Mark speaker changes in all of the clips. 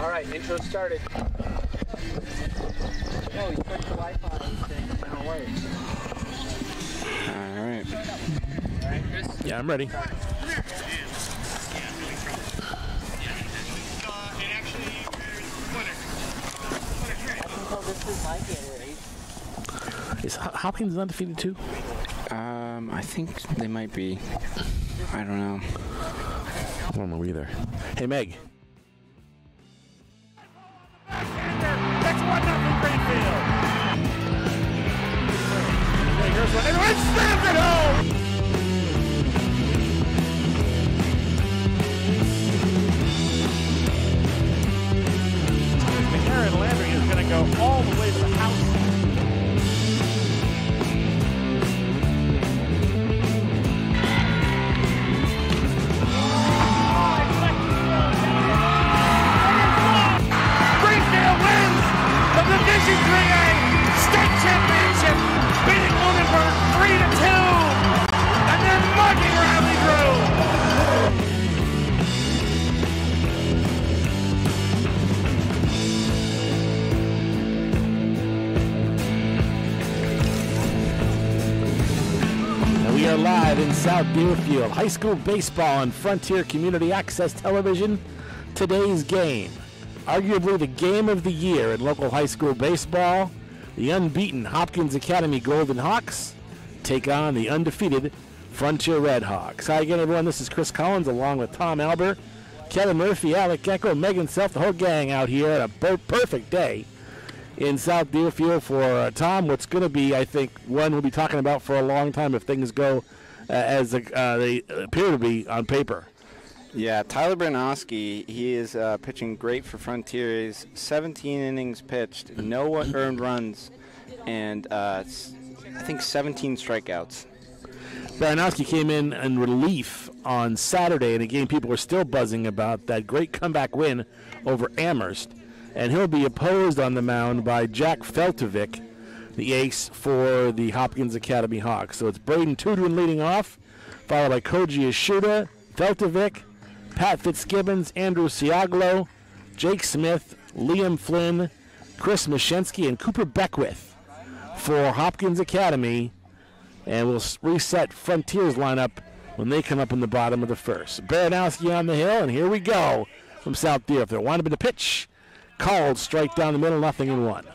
Speaker 1: All right, intro started. No, you put the Wi-Fi thing. It don't work.
Speaker 2: All right.
Speaker 1: All right, Chris.
Speaker 3: Yeah, I'm ready.
Speaker 1: Oh, this is my Gatorade.
Speaker 3: Is Ho- Hopkins undefeated too?
Speaker 2: Um, I think they might be. I don't know.
Speaker 3: I don't know either. Hey, Meg.
Speaker 4: Greenfield. Here's one. And slams it home. Landry is going to go all the way to the house. 63A state championship, beating Lunenburg 3 to 2, and then mugging Riley
Speaker 3: Drew. We are live in South Deerfield, high school baseball on Frontier Community Access Television. Today's game arguably the game of the year in local high school baseball. The unbeaten Hopkins Academy Golden Hawks take on the undefeated Frontier Red Hawks. Hi again, everyone. This is Chris Collins along with Tom Albert, Kevin Murphy, Alec Gecko, Megan Self, the whole gang out here at a per- perfect day in South Deerfield for uh, Tom. What's going to be, I think, one we'll be talking about for a long time if things go uh, as uh, they appear to be on paper.
Speaker 2: Yeah, Tyler Baranowski, he is uh, pitching great for Frontier. He's 17 innings pitched, no earned runs, and uh, I think 17 strikeouts.
Speaker 3: Baranowski came in in relief on Saturday in a game people were still buzzing about that great comeback win over Amherst, and he'll be opposed on the mound by Jack Feltovic, the ace for the Hopkins Academy Hawks. So it's Braden Tudrin leading off, followed by Koji Ishuda, Feltovic, Pat Fitzgibbons, Andrew Siaglo, Jake Smith, Liam Flynn, Chris Mashensky, and Cooper Beckwith for Hopkins Academy and we'll reset Frontiers lineup when they come up in the bottom of the first. Baranowski on the hill, and here we go from South Deerfield. Wound up in the pitch, called strike down the middle, nothing in one.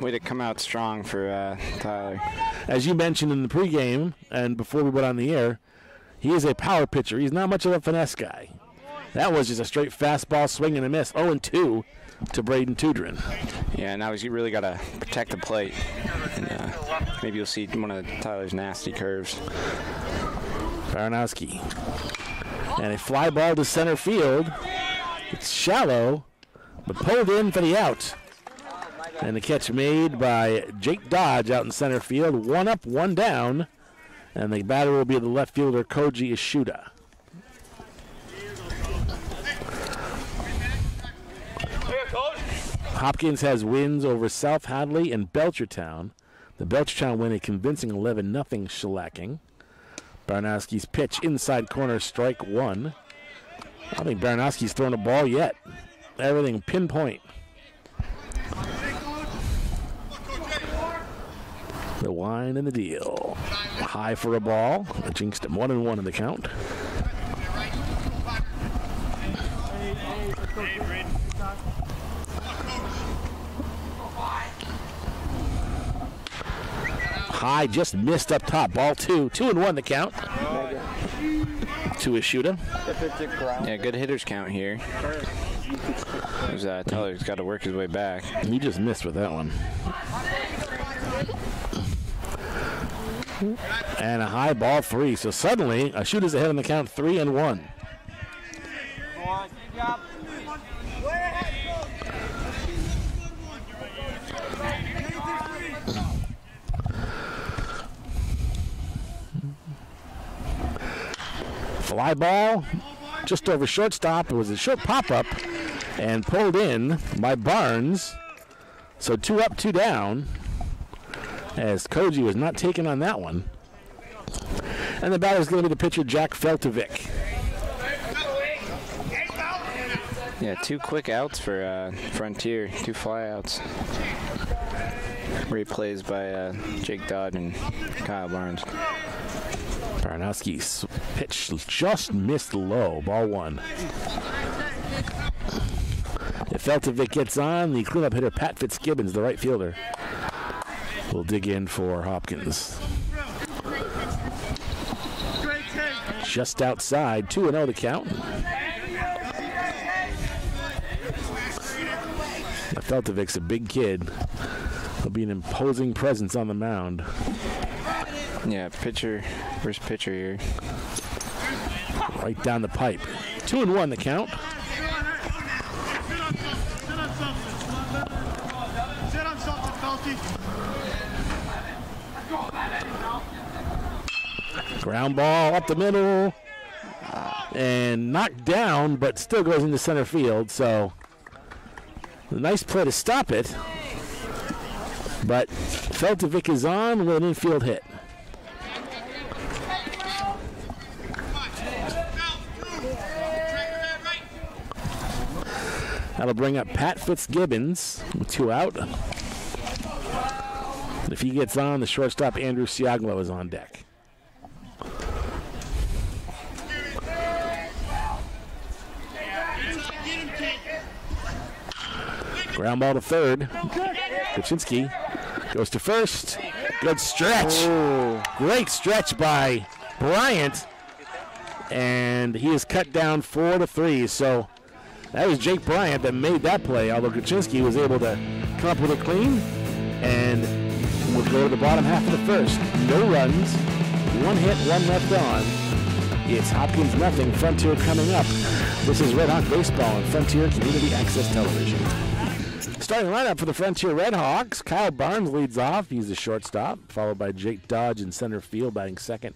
Speaker 2: Way to come out strong for uh, Tyler.
Speaker 3: As you mentioned in the pregame and before we went on the air, he is a power pitcher. He's not much of a finesse guy. That was just a straight fastball swing and a miss. 0 2 to Braden Tudrin.
Speaker 2: Yeah, now he's really got to protect the plate. And, uh, maybe you'll see one of Tyler's nasty curves.
Speaker 3: Baranowski. And a fly ball to center field. It's shallow, but pulled in for the out. And the catch made by Jake Dodge out in center field. One up, one down. And the batter will be the left fielder, Koji Ishuda. Hopkins has wins over South Hadley and Belchertown. The Belchertown win a convincing 11 0 shellacking. Baranowski's pitch inside corner, strike one. I don't think Baranowski's thrown a ball yet. Everything pinpoint. The wine and the deal. High for a ball. I jinxed him one and one in the count. High just missed up top. Ball two. Two and one the count. To Ishuda.
Speaker 1: If it's a ground.
Speaker 2: Yeah, good hitters count here. Uh, Tyler's got to work his way back.
Speaker 3: He just missed with that one. And a high ball three. So suddenly, Ishuda's ahead on the count three and one. Fly ball just over shortstop. It was a short pop up and pulled in by Barnes. So two up, two down. As Koji was not taken on that one. And the batter is going to be the pitcher Jack Feltovic.
Speaker 2: Yeah, two quick outs for uh, Frontier, two flyouts. Great plays by uh, Jake Dodd and Kyle Barnes.
Speaker 3: Baranowski's pitch just missed low. Ball one. If Feltovic gets on, the cleanup hitter Pat Fitzgibbons, the right fielder, will dig in for Hopkins. Just outside, 2 0 the count. Feltovic's a big kid. He'll be an imposing presence on the mound.
Speaker 2: Yeah, pitcher versus pitcher here.
Speaker 3: Right down the pipe. Two and one the count.
Speaker 5: Sit on something, Felty.
Speaker 3: Ground ball up the middle. Uh, and knocked down, but still goes into center field. So, a nice play to stop it. But Feltovic is on with an infield hit. That'll bring up Pat Fitzgibbons with two out. If he gets on, the shortstop Andrew Siaglo is on deck. Ground ball to third. Kaczynski goes to first. Good stretch. Great stretch by Bryant. And he is cut down four to three. So that was Jake Bryant that made that play, although Kaczynski was able to come up with a clean and will go to the bottom half of the first. No runs, one hit, one left on. It's Hopkins nothing, Frontier coming up. This is Red Hawk Baseball on Frontier Community Access Television. Starting lineup for the Frontier Red Hawks, Kyle Barnes leads off. He's the shortstop, followed by Jake Dodge in center field, batting second.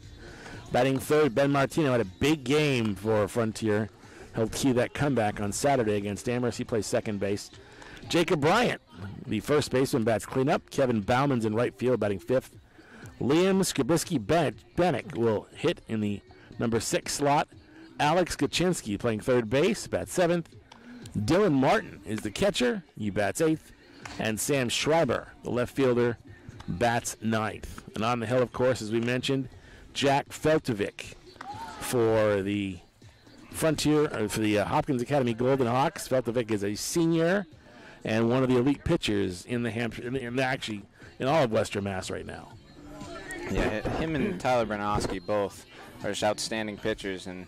Speaker 3: Batting third, Ben Martino had a big game for Frontier. He'll key that comeback on Saturday against Amherst. He plays second base. Jacob Bryant, the first baseman, bats cleanup. Kevin Bauman's in right field, batting fifth. Liam Skibrisky Bannock will hit in the number six slot. Alex Kaczynski playing third base, bat seventh. Dylan Martin is the catcher, he bats eighth. And Sam Schreiber, the left fielder, bats ninth. And on the hill, of course, as we mentioned, Jack Feltovic for the Frontier, or for the uh, Hopkins Academy Golden Hawks. Feltovic is a senior and one of the elite pitchers in the Hampshire, in, in actually in all of Western Mass right now.
Speaker 2: Yeah, him and Tyler Baranowski both are just outstanding pitchers, and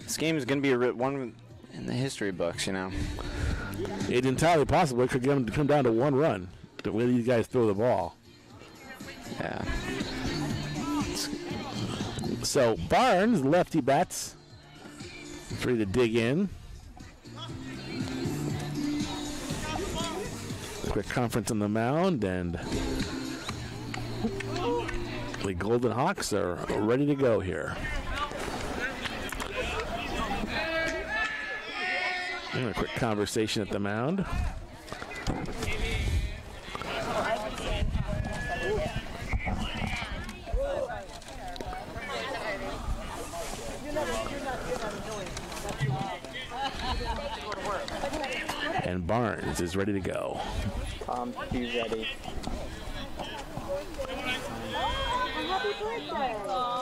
Speaker 2: this game is going to be a, one in the history books, you know.
Speaker 3: It's entirely possible it could come, come down to one run the way these guys throw the ball.
Speaker 2: Yeah.
Speaker 3: So Barnes, lefty bats, free to dig in. Quick conference on the mound, and the Golden Hawks are ready to go here. And a quick conversation at the mound. And Barnes is ready to go.
Speaker 1: Tom, be ready.
Speaker 6: Happy birthday.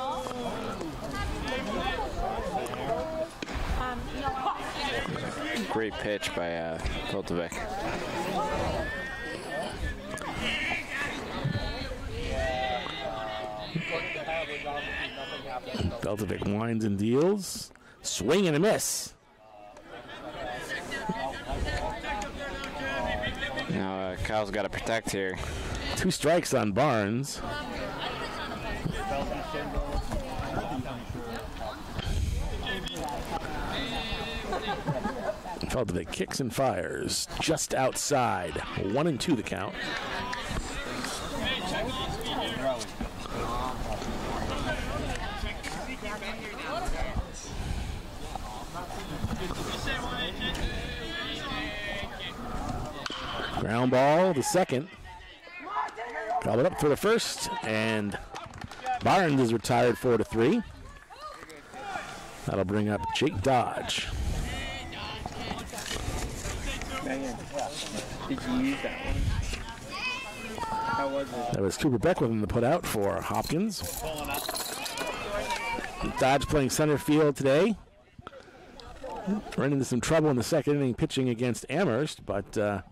Speaker 2: Great pitch by uh, Feltovic.
Speaker 3: Beltovic winds and deals. Swing and a miss.
Speaker 2: Now uh, Kyle's got to protect here.
Speaker 3: Two strikes on Barnes. Feltovic kicks and fires just outside. One and two the count. Ground ball, the second. Called it up for the first, and Barnes is retired four to three. That'll bring up Jake Dodge.
Speaker 1: Megan, did you use that one? How was it?
Speaker 3: That was Cooper Beck with him to put out for Hopkins. Dodge playing center field today. Ran into some trouble in the second inning pitching against Amherst, but uh,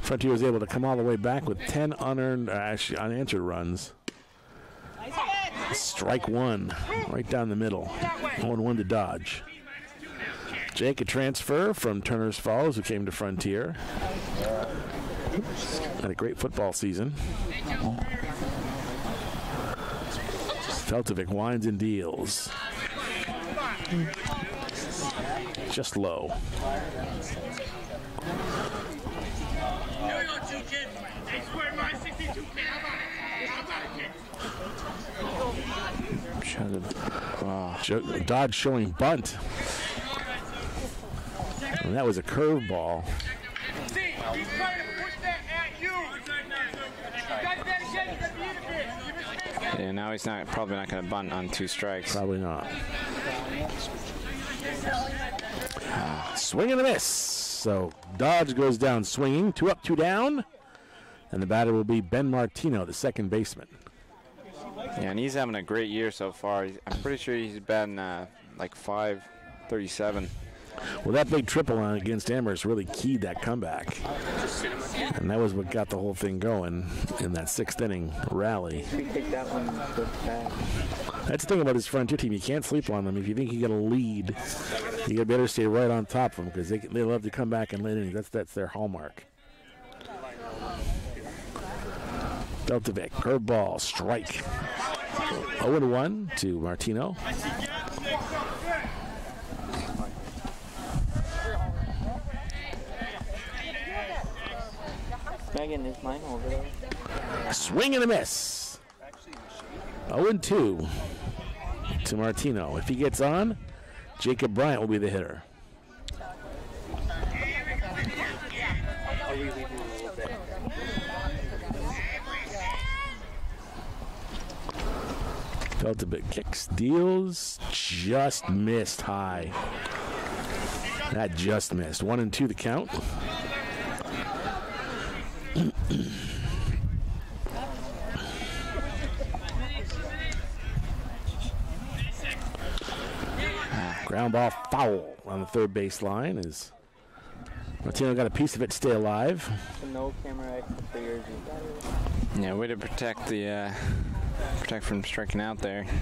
Speaker 3: Frontier was able to come all the way back with 10 unearned, uh, actually unanswered runs. Strike one, right down the middle. 1 1 to Dodge. Jake, a transfer from Turner's Falls, who came to Frontier. Had a great football season. Feltovic winds and deals. Just low. Uh, Dodge showing bunt. And that was a curveball.
Speaker 2: Yeah, now he's not probably not going to bunt on two strikes.
Speaker 3: Probably not. Swing and a miss. So Dodge goes down swinging. Two up, two down. And the batter will be Ben Martino, the second baseman.
Speaker 2: Yeah, and he's having a great year so far. I'm pretty sure he's been uh, like 537.
Speaker 3: Well, that big triple on against Amherst really keyed that comeback. And that was what got the whole thing going in that sixth inning rally. That's the thing about this Frontier team. You can't sleep on them. If you think you got a lead, you better stay right on top of them because they, they love to come back and late innings. That's, that's their hallmark. Feltovic, curveball, strike. 0 1 to Martino.
Speaker 1: Megan, is mine over there?
Speaker 3: Swing and a miss. 0 2 to Martino. If he gets on, Jacob Bryant will be the hitter. Feltovic kick, steals, just missed high. That just missed. One and two the count. Ground ball foul on the third base line is Martino got a piece of it, stay alive.
Speaker 1: No camera action for yours is better.
Speaker 2: Yeah, way to protect the uh, protect from striking out there.
Speaker 1: Did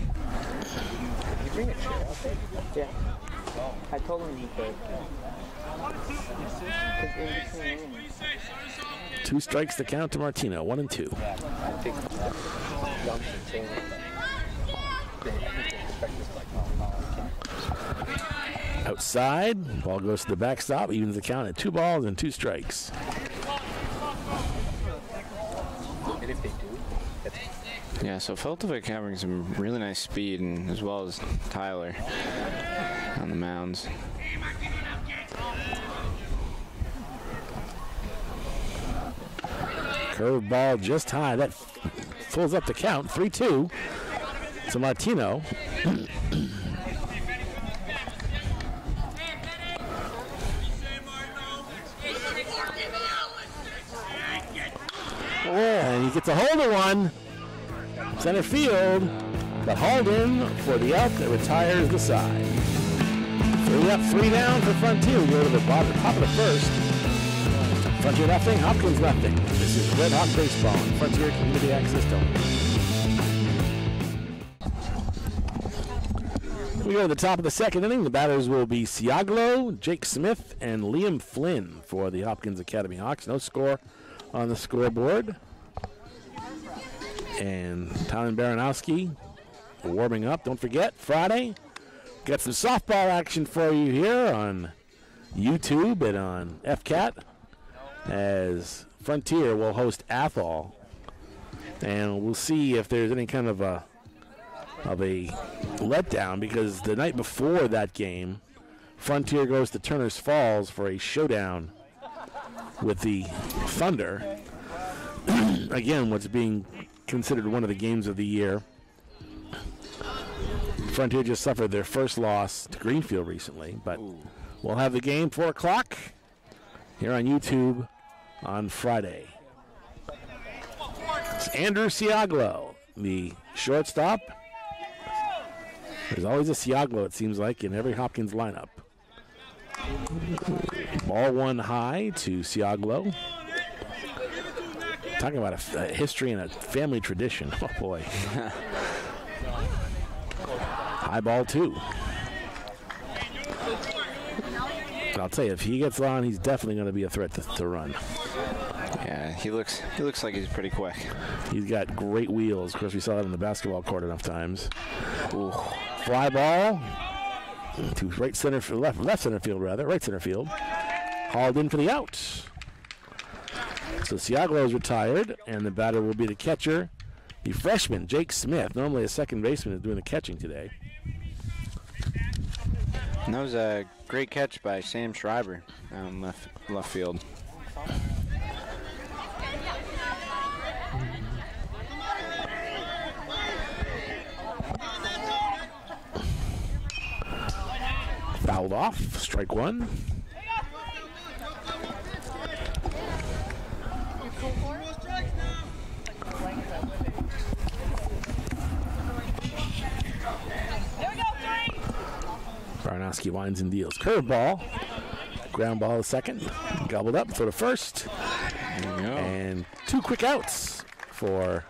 Speaker 1: you bring a chair out there? Yeah. I told him he could. 'Cause in between innings,
Speaker 3: Two strikes to count to Martino, one and two. Outside, ball goes to the backstop, evens the count at two balls and two strikes.
Speaker 2: Yeah, so Feltovic having some really nice speed, and as well as Tyler on the mounds.
Speaker 3: Curve ball just high. That pulls up the count, 3 2 to Martino. And he gets a hold of one. Center field, but hauled in for the out that retires the side. Three up, three down for Frontier. Go to the bottom, top of the first. Frontier nothing, Hopkins nothing. This is Red Hawk Baseball on Frontier Community Access. We go to the top of the second inning. The batters will be Siaglo, Jake Smith, and Liam Flynn for the Hopkins Academy Hawks. No score on the scoreboard. And Tyler Baranowski warming up. Don't forget, Friday, got some softball action for you here on YouTube and on FCAT as Frontier will host Athol. And we'll see if there's any kind of a of a letdown because the night before that game, Frontier goes to Turner's Falls for a showdown with the Thunder. Again, what's being considered one of the games of the year. Frontier just suffered their first loss to Greenfield recently, but we'll have the game four o'clock here on YouTube on Friday. It's Andrew Siaglo, the shortstop. There's always a Siaglo, it seems like, in every Hopkins lineup. Ball one high to Siaglo. Talking about a history and a family tradition. Oh boy. high ball two. I'll tell you, if he gets on, he's definitely going to be a threat to, to run.
Speaker 2: Yeah, he looks he looks like he's pretty quick.
Speaker 3: He's got great wheels. Of course, we saw that in the basketball court enough times. Ooh. Fly ball to right center, left left center field rather, right center field. Hauled in for the out. So Siaglo is retired, and the batter will be the catcher, the freshman Jake Smith. Normally a second baseman is doing the catching today.
Speaker 2: And that was a great catch by Sam Schreiber down left left field.
Speaker 3: Fouled off. Strike one. Baranowski winds and deals. Curveball. Ground ball to second. Gobbled up. for the first.
Speaker 2: There you go.
Speaker 3: And two quick outs for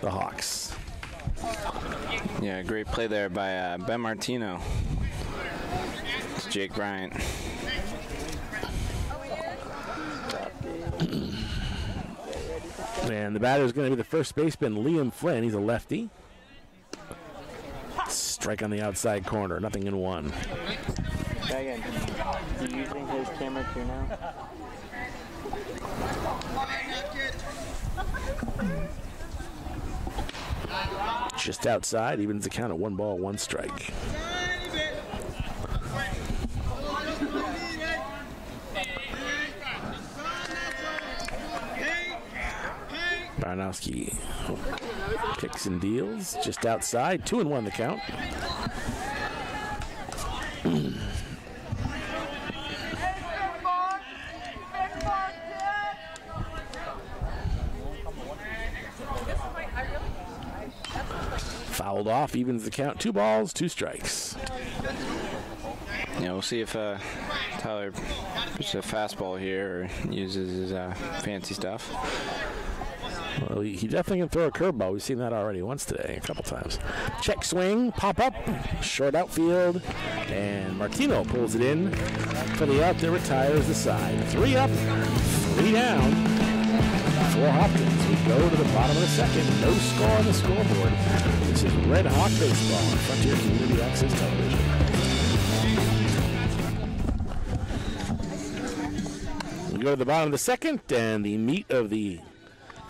Speaker 3: the Hawks.
Speaker 2: Yeah, great play there by uh, Ben Martino. It's Jake Bryant.
Speaker 3: And the batter is going to be the first baseman, Liam Flynn. He's a lefty. Strike on the outside corner. Nothing in one.
Speaker 1: Megan, you using his camera too now?
Speaker 3: Just outside, evens the count at one ball, one strike. Baranowski kicks and deals just outside, two and one the count. Fouled off, evens the count, two balls, two strikes.
Speaker 2: Yeah, we'll see if uh, Tyler puts a fastball here or uses his uh, fancy stuff.
Speaker 3: Well, he definitely can throw a curveball. We've seen that already once today, a couple times. Check swing, pop up, short outfield, and Martino pulls it in for the out that retires the side. Three up, three down for Hopkins. We go to the bottom of the second. No score on the scoreboard. This is Red Hawk Baseball on Frontier Community Access Television. We go to the bottom of the second, and the meat of the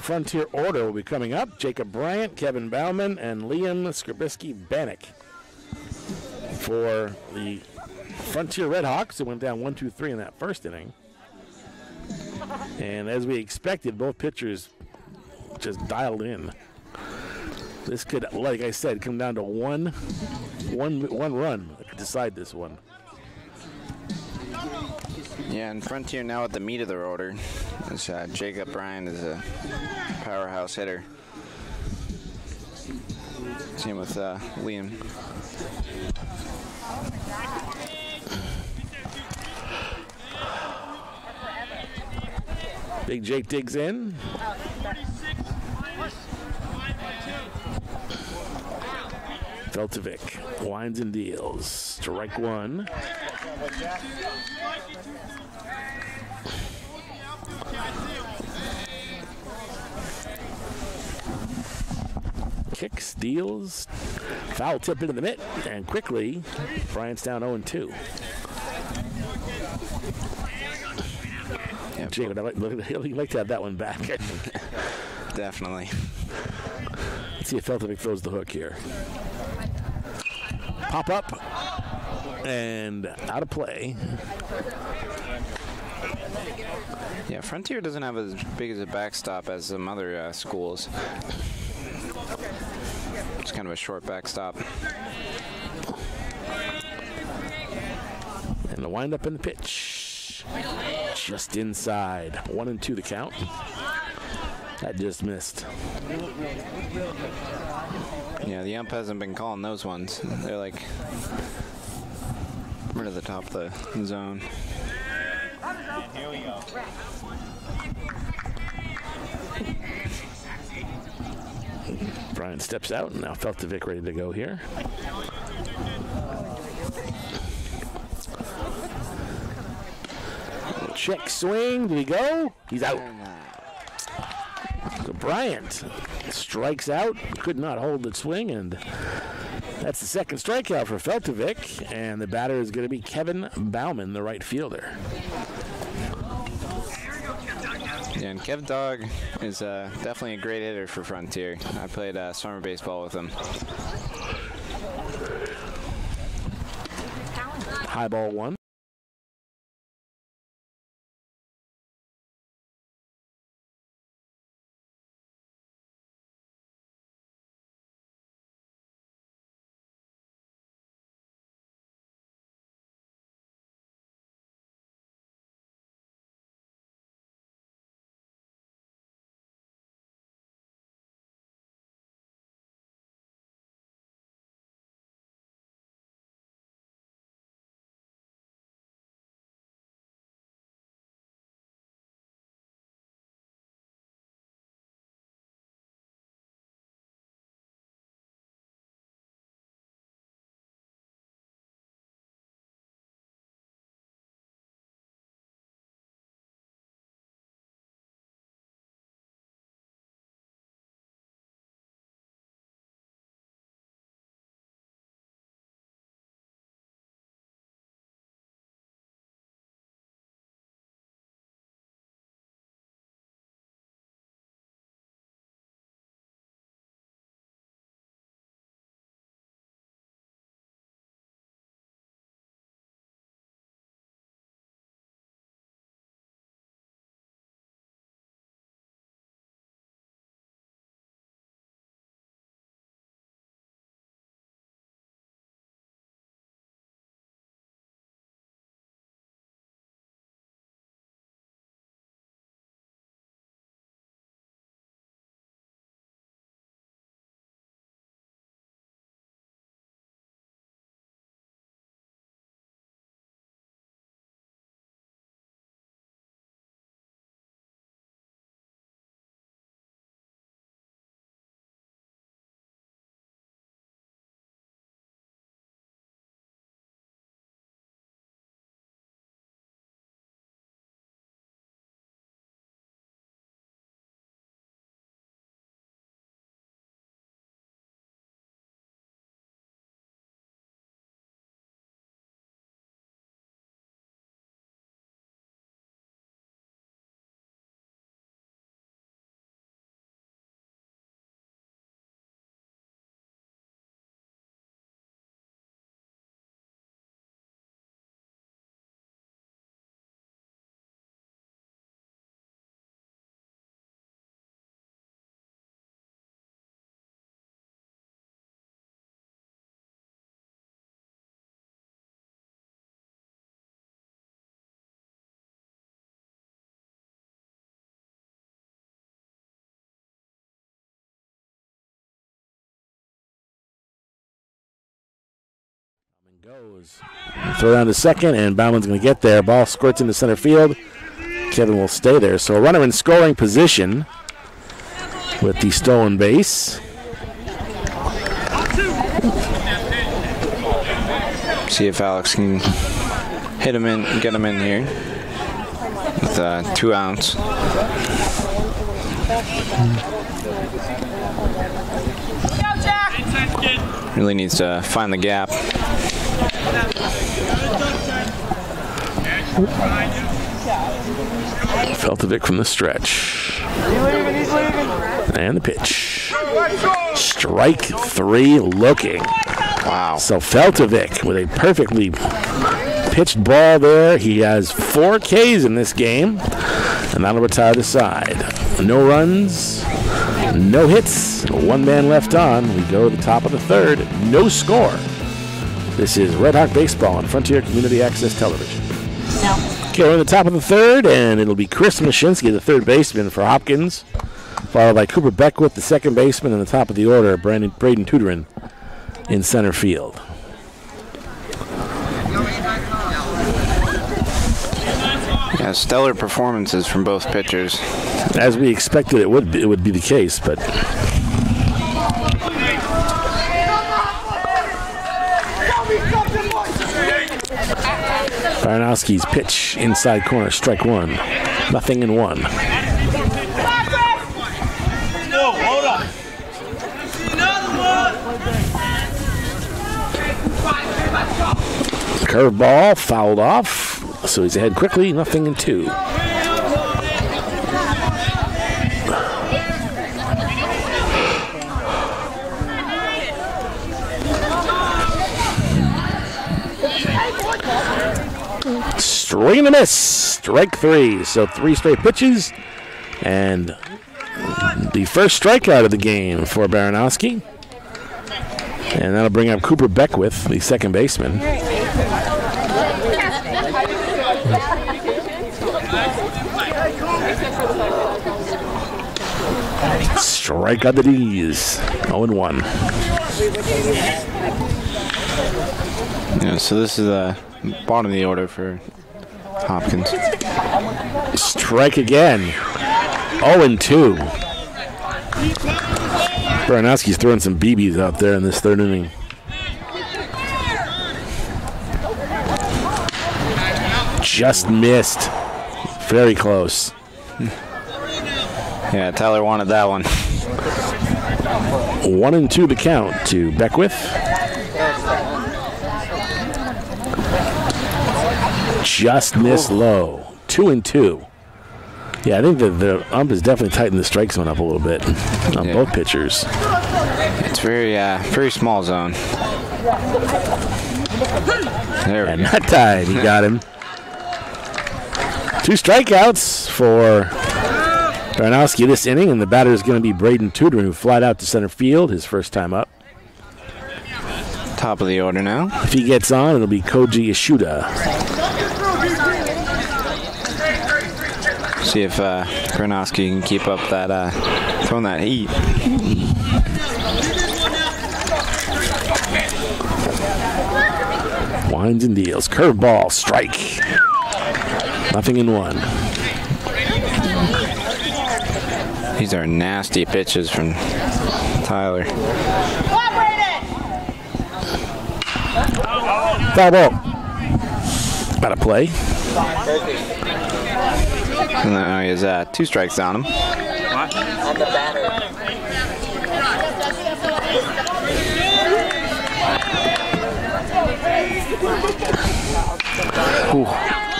Speaker 3: Frontier Order will be coming up. Jacob Bryant, Kevin Bauman, and Liam Skrabisky Bannock for the Frontier Redhawks. It went down one, two, three in that first inning. And as we expected, both pitchers just dialed in. This could, like I said, come down to one, one, one run that could decide this one.
Speaker 2: Yeah, and Frontier now at the meat of their order. It's, uh, Jacob Bryant is a powerhouse hitter. Same with uh, Liam.
Speaker 3: Big Jake digs in. Feltovic winds and deals. Strike one. Kicks, deals, foul tip into the mitt, and quickly, Bryant's down 0 2.
Speaker 2: Yeah,
Speaker 3: would I like, like to have that one back.
Speaker 2: Definitely.
Speaker 3: Let's see if Feltovic throws the hook here. Pop up and out of play.
Speaker 2: Yeah, Frontier doesn't have as big as a backstop as some other uh, schools. It's kind of a short backstop.
Speaker 3: And the wind up in the pitch. just inside. One and two the count. That just missed.
Speaker 2: Yeah, the ump hasn't been calling those ones. They're like right at the top of the zone.
Speaker 3: Bryant steps out, and now Feltovic ready to go here. Check swing. Did he go? He's out. So Bryant strikes out. Could not hold the swing, and that's the second strikeout for Feltovic. And the batter is going to be Kevin Bauman, the right fielder.
Speaker 2: And Kev Dog is uh, definitely a great hitter for Frontier. I played uh, summer baseball with him.
Speaker 3: High ball one. Goes. Throw down to second, and Bauman's going to get there. Ball squirts into center field. Kevin will stay there. So a runner in scoring position with the stolen base.
Speaker 2: See if Alex can hit him in, get him in here with uh, two outs. Really needs to find the gap.
Speaker 3: Feltovic from the stretch. And the pitch. Strike three looking.
Speaker 2: Wow.
Speaker 3: So Feltovic with a perfectly pitched ball there. He has four Ks in this game, and that'll retire the side. No runs, no hits, one man left on. We go to the top of the third. No score. This is Red Hawk Baseball on Frontier Community Access Television. Okay, we're in the top of the third, and it'll be Chris Mashinsky, the third baseman for Hopkins, followed by Cooper Beckwith, the second baseman, and the top of the order, Brandon, Braden Tudrin in center field.
Speaker 2: Yeah, stellar performances from both pitchers.
Speaker 3: As we expected, it would be, it would be the case, but Baranowski's pitch inside corner, strike one, nothing in one. Curveball fouled off, so he's ahead quickly, nothing in two. Swing and a miss. Strike three. So three straight pitches. And the first strikeout of the game for Baranowski. And that'll bring up Cooper Beckwith, the second baseman. Strike on the D's. 0 1.
Speaker 2: Yeah, so this is the bottom of the order for Hopkins.
Speaker 3: Strike again. 0 2. Baranowski's throwing some BBs out there in this third inning. Just missed. Very close.
Speaker 2: Yeah, Tyler wanted that one.
Speaker 3: One and two to count to Beckwith. Just missed low. Two and two. Yeah, I think the, the ump has definitely tightened the strike zone up a little bit on
Speaker 2: Yeah.
Speaker 3: both pitchers.
Speaker 2: It's very, uh, very small zone. There we
Speaker 3: And that time he got him. Two strikeouts for Baranowski this inning, and the batter is going to be Braden Tudor, who flied out to center field his first time up.
Speaker 2: Top of the order now.
Speaker 3: If he gets on, it'll be Koji Ishuda.
Speaker 2: See if uh, Baranowski can keep up that, uh, throwing that heat.
Speaker 3: Winds and deals. Curveball, strike. Nothing in one.
Speaker 2: These are nasty pitches from Tyler.
Speaker 3: Foul ball. Out of play.
Speaker 2: And now he has uh, two strikes on him.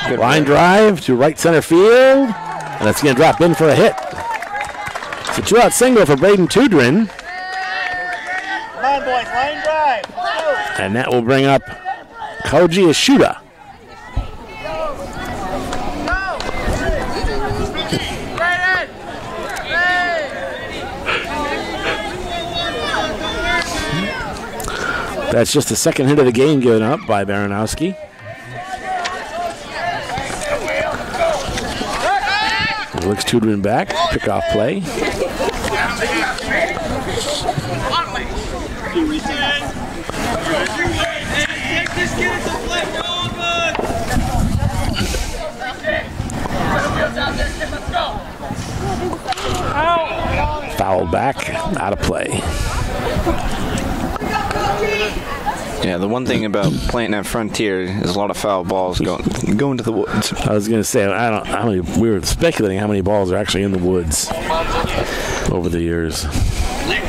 Speaker 3: Good Line drive to right center field. And it's going to drop in for a hit. It's a two out single for Braden Tudrin.
Speaker 5: Come on, boys, line drive.
Speaker 3: And that will bring up Koji Ishuda. That's just the second hit of the game given up by Baranowski. Looks Tudrin back. Pick off play. Foul back. Out of play.
Speaker 2: Yeah, the one thing about playing at Frontier is a lot of foul balls going going to the woods.
Speaker 3: I was gonna say I don't. How many? We were speculating how many balls are actually in the woods over the years.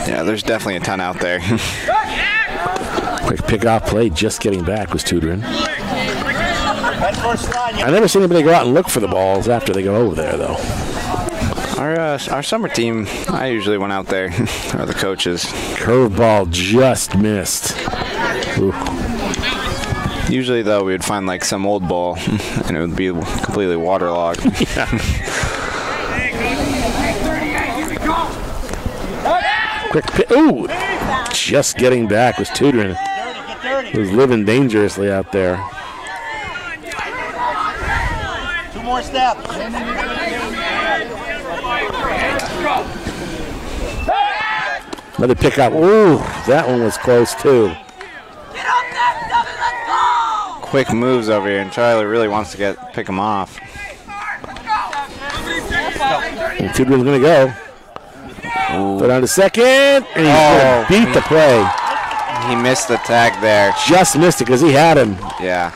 Speaker 2: Yeah, there's definitely a ton out there.
Speaker 3: Quick pickoff play, just getting back was Tudrin.
Speaker 5: Right first line.
Speaker 3: I never seen anybody go out and look for the balls after they go over there, though.
Speaker 2: Our uh, our summer team, I usually went out there, or the coaches.
Speaker 3: Curveball just missed. Ooh.
Speaker 2: Usually though, we would find like some old ball, and it would be completely waterlogged.
Speaker 3: Quick pit. Ooh, just getting back was Tudrin.
Speaker 5: Dirty, get dirty.
Speaker 3: Was living dangerously out there.
Speaker 5: Two more steps.
Speaker 3: Another pickup. Ooh, that one was close too.
Speaker 2: Quick moves over here, and Charlie really wants to get pick him off.
Speaker 3: And Tudrin's gonna go. Go down to second, and he's
Speaker 2: Oh.
Speaker 3: beat the play.
Speaker 2: He missed the tag there.
Speaker 3: Just missed it because he had him.
Speaker 2: Yeah.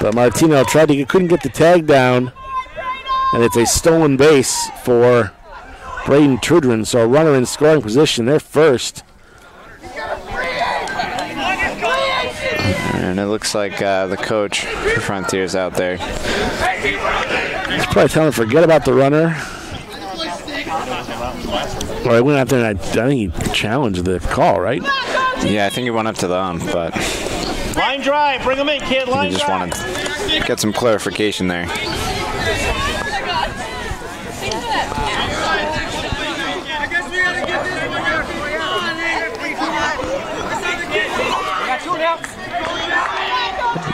Speaker 3: But Martino tried to couldn't get the tag down, and it's a stolen base for Braden Tudrin. So a runner in scoring position. They're first.
Speaker 2: And it looks like uh, the coach for Frontiers out there.
Speaker 3: He's probably telling him forget about the runner. Or I went out there and I, I think he challenged the call, right?
Speaker 2: Yeah, I think he went up to the ump, but
Speaker 5: Line drive. Bring him in, kid.
Speaker 2: he
Speaker 5: Line
Speaker 2: just
Speaker 5: drive.
Speaker 2: wanted to get some clarification there.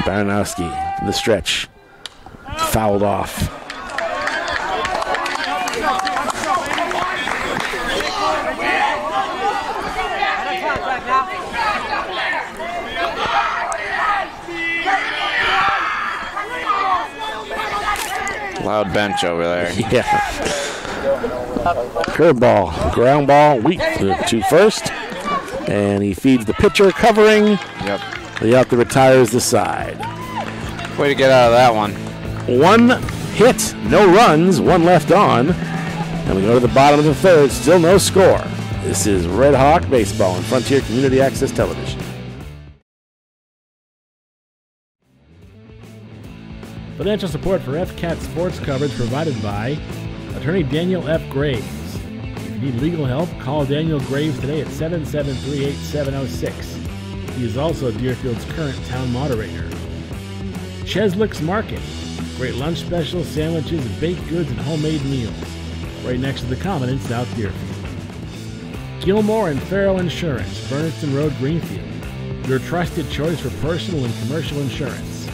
Speaker 3: Baranowski the stretch. Fouled off.
Speaker 2: Loud bench over there.
Speaker 3: Yeah. Curveball, ground ball, weak to to first. And he feeds the pitcher, covering.
Speaker 2: Yep.
Speaker 3: The out that retires the side.
Speaker 2: Way to get out of that one.
Speaker 3: One hit, no runs, one left on. And we go to the bottom of the third, still no score. This is Red Hawk Baseball on Frontier Community Access Television.
Speaker 4: Financial support for FCAT sports coverage provided by attorney Daniel F. Graves. If you need legal help, call Daniel Graves today at 773 8706. He is also Deerfield's current town moderator. Cheslick's Market. Great lunch specials, sandwiches, baked goods, and homemade meals. Right next to the Common in South Deerfield. Gilmore and Farrell Insurance, Bernardston Road, Greenfield. Your trusted choice for personal and commercial insurance.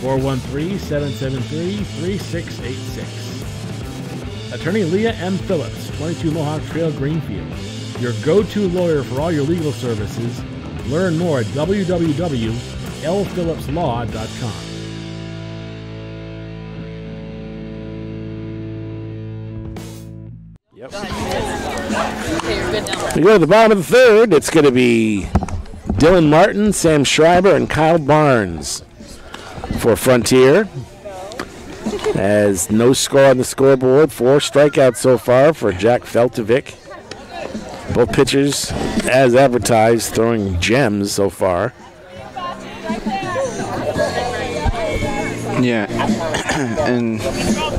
Speaker 4: 413-773-3686. Attorney Leah M. Phillips, 22 Mohawk Trail, Greenfield. Your go-to lawyer for all your legal services. Learn more at www.lphillipslaw.com. Yep.
Speaker 3: We go to the bottom of the third. It's going to be Dylan Martin, Sam Schreiber, and Kyle Barnes for Frontier. As no score on the scoreboard, four strikeouts so far for Jack Feltovic. Both pitchers, as advertised, throwing gems so far.
Speaker 2: Yeah. and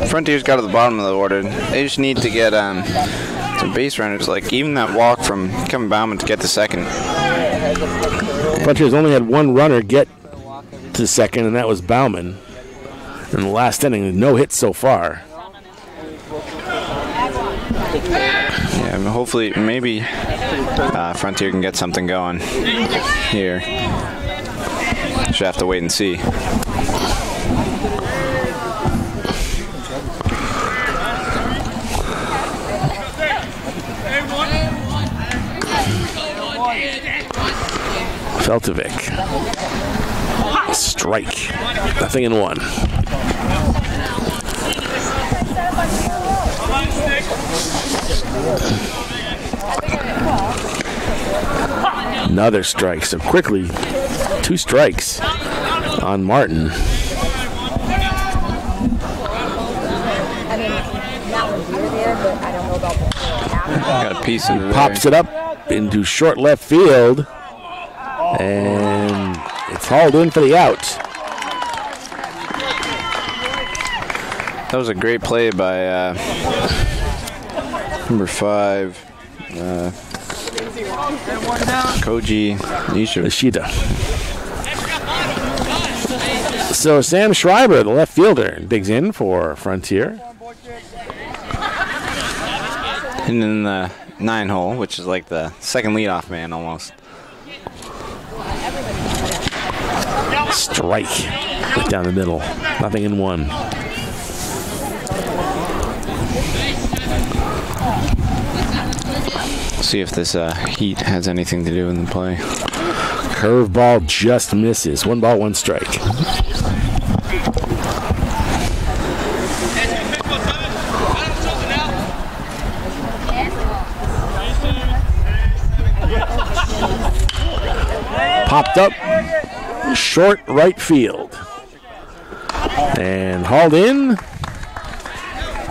Speaker 2: Frontiers got to the bottom of the order. They just need to get um, some base runners, like even that walk from Kevin Bauman to get to second.
Speaker 3: Frontiers only had one runner get to second, and that was Bauman. In the last inning, no hits so far.
Speaker 2: Yeah, hopefully, maybe uh, Frontier can get something going here. Should have to wait and see.
Speaker 3: Feltovic. Strike. Nothing in one. Another strike. So quickly, two strikes on Martin.
Speaker 6: I mean, that was deer there, but I don't know about the
Speaker 2: Got a piece of it.
Speaker 3: Pops it up into short left field. And it's hauled in for the out.
Speaker 2: That was a great play by uh, number five, uh, Koji Nisha.
Speaker 3: Ishuda. So Sam Schreiber, the left fielder, digs in for Frontier.
Speaker 2: And in the nine hole, which is like the second leadoff man almost.
Speaker 3: Strike. down the middle. Nothing in one.
Speaker 2: See if this uh, heat has anything to do in the play.
Speaker 3: Curveball just misses. One ball, one strike. Popped up short right field. And hauled in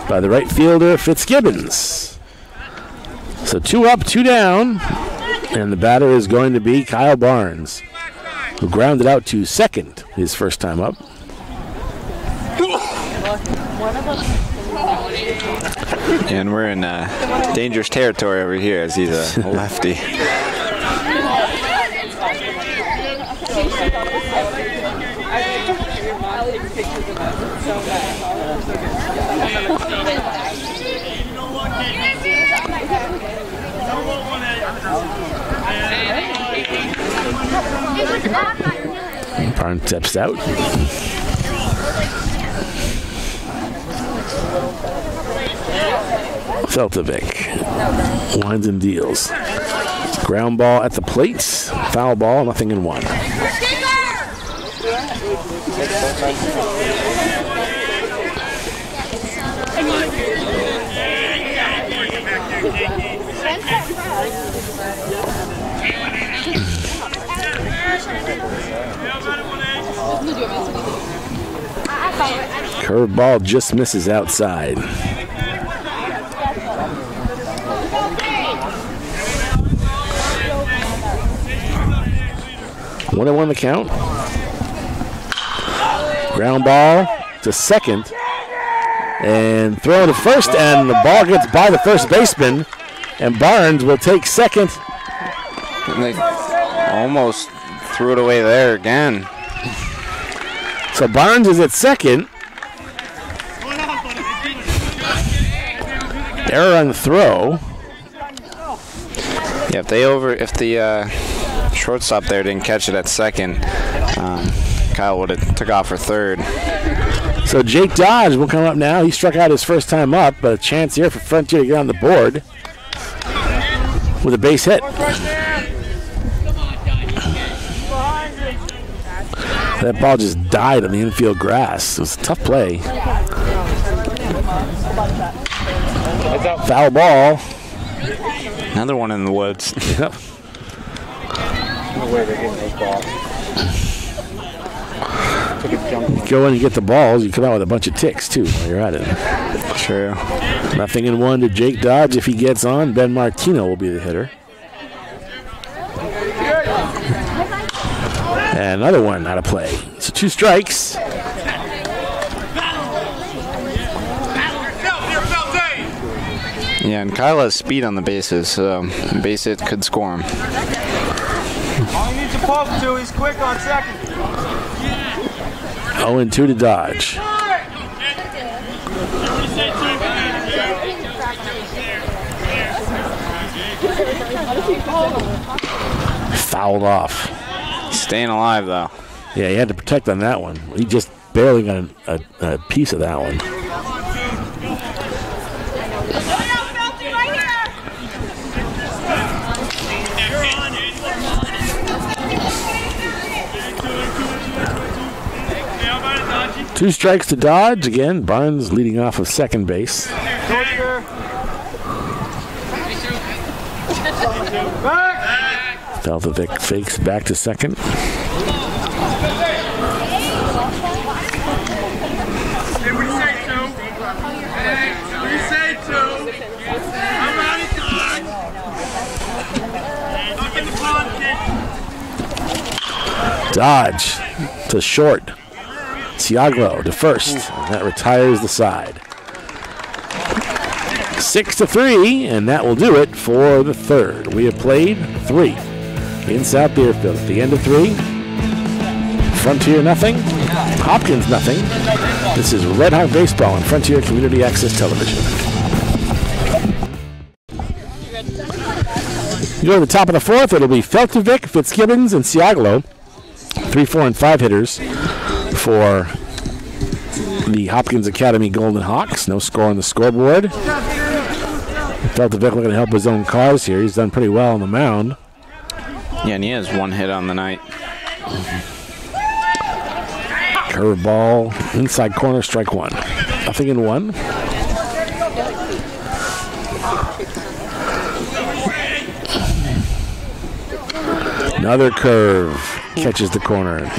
Speaker 3: by the right fielder Fitzgibbons. So two up, two down. And the batter is going to be Kyle Barnes, who grounded out to second his first time up.
Speaker 2: And we're in uh, dangerous territory over here as he's a lefty.
Speaker 3: Barnes steps out. Feltovic winds and deals. Ground ball at the plate. Foul ball, nothing in one. Curveball just misses outside. One and one the count. Ground ball to second. And throw to first, and the ball gets by the first baseman. And Barnes will take second.
Speaker 2: Almost threw it away there again.
Speaker 3: So Barnes is at second. Error on the throw.
Speaker 2: Yeah, if they over, if the uh, shortstop there didn't catch it at second, um, Kyle would have took off for third.
Speaker 3: So Jake Dodge will come up now. He struck out his first time up, but a chance here for Frontier to get on the board with a base hit. That ball just died on the infield grass. It was a tough play. Foul ball.
Speaker 2: Another one in the woods.
Speaker 3: Yep.
Speaker 1: where they're getting those balls. Took a jump.
Speaker 3: You go in and get the balls, you come out with a bunch of ticks too while you're at it.
Speaker 2: True.
Speaker 3: Nothing in one to Jake Dodge. If he gets on, Ben Martino will be the hitter. And another one out of play. So two strikes.
Speaker 2: Yeah, and Kyle has speed on the bases, so base hit could score him.
Speaker 5: All he needs a pulse to, he's quick on second.
Speaker 3: 0 and 2 to Dodge. Fouled off.
Speaker 2: Staying alive though.
Speaker 3: Yeah, he had to protect on that one. He just barely got a, a, a piece of that one. Two strikes to Dodge. Again, Barnes leading off of second base. Feltovic fakes back to second.
Speaker 5: Hey, what do you say, Sue? Hey, what do you say, Sue? I'm out of time. Look in the pond, kid.
Speaker 3: Dodge to short. Siaglo to first. And that retires the side. Six to three, and that will do it for the third. We have played three in South Deerfield. At the end of three, Frontier nothing, Hopkins nothing. This is Red Hawk Baseball on Frontier Community Access Television. You go to the top of the fourth, it'll be Feltovic, Fitzgibbons, and Siaglo. Three, four, and five hitters for the Hopkins Academy Golden Hawks. No score on the scoreboard. Feltovic looking to help his own cause here. He's done pretty well on the mound.
Speaker 2: Yeah, and he has one hit on the night.
Speaker 3: Curveball, inside corner, strike one. Nothing in one. Another curve catches the corner.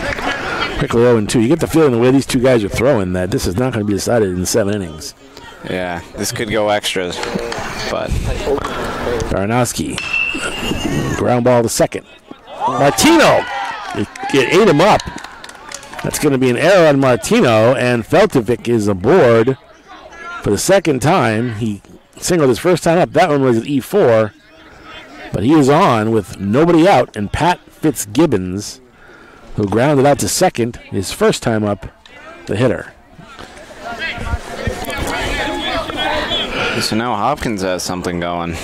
Speaker 3: Quickly 0 2. You get the feeling the way these two guys are throwing that this is not going to be decided in seven innings.
Speaker 2: Yeah, this could go extras, but
Speaker 3: Baranowski. Ground ball to second. Martino. It, it ate him up. That's going to be an error on Martino, and Feltovic is aboard for the second time. He singled his first time up. That one was at E4, but he is on with nobody out, and Pat Fitzgibbons, who grounded out to second, his first time up, the hitter.
Speaker 2: so now Hopkins has something going.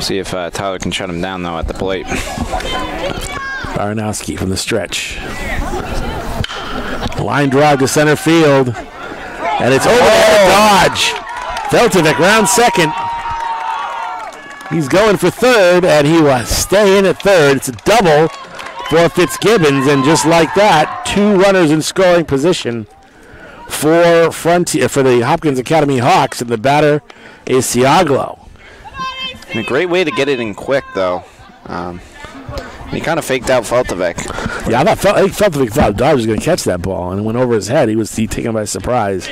Speaker 2: See if uh, Tyler can shut him down though at the plate.
Speaker 3: Baranowski from the stretch. Line drive to center field. And it's over the dodge. Feltovic round second. He's going for third, and he will stay in at third. It's a double for Fitzgibbons, and just like that, two runners in scoring position for Frontier for the Hopkins Academy Hawks, and the batter is Siaglo.
Speaker 2: And a great way to get it in quick though. Um, he kind of faked out Feltovic.
Speaker 3: Yeah, I thought I think Feltovic thought Dodge was going to catch that ball, and it went over his head. He was he taken by surprise.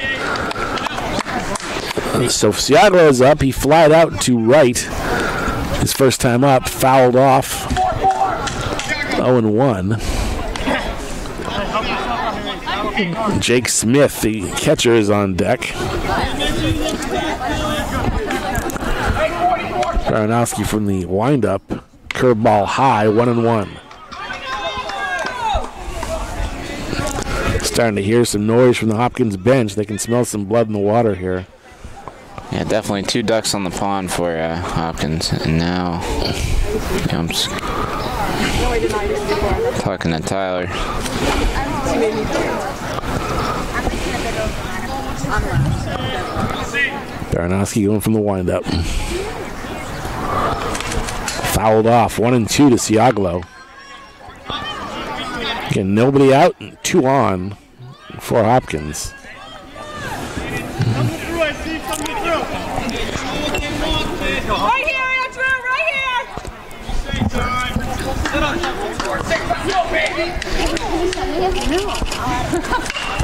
Speaker 3: So Siaglo is up. He flied out to right. His first time up, fouled off. 0 and 1. Jake Smith, the catcher, is on deck. Baranowski from the windup. Curveball high, 1 and 1. Starting to hear some noise from the Hopkins bench. They can smell some blood in the water here.
Speaker 2: Yeah, definitely two ducks on the pond for uh, Hopkins. And now, I'm just talking to Tyler.
Speaker 3: Baranowski going from the windup. Fouled off. One and two to Siaglo. Again, nobody out, and two on for Hopkins.
Speaker 5: Right here, Andrew, right here.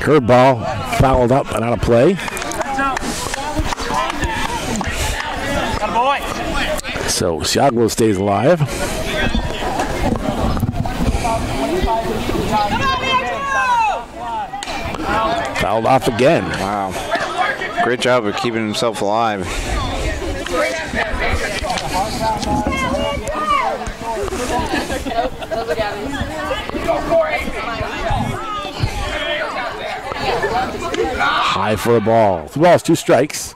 Speaker 3: Curveball fouled up and out of play. So Siaglo stays alive. Fouled off again.
Speaker 2: Wow. Great job of keeping himself alive.
Speaker 3: High for a ball. Two balls, two strikes.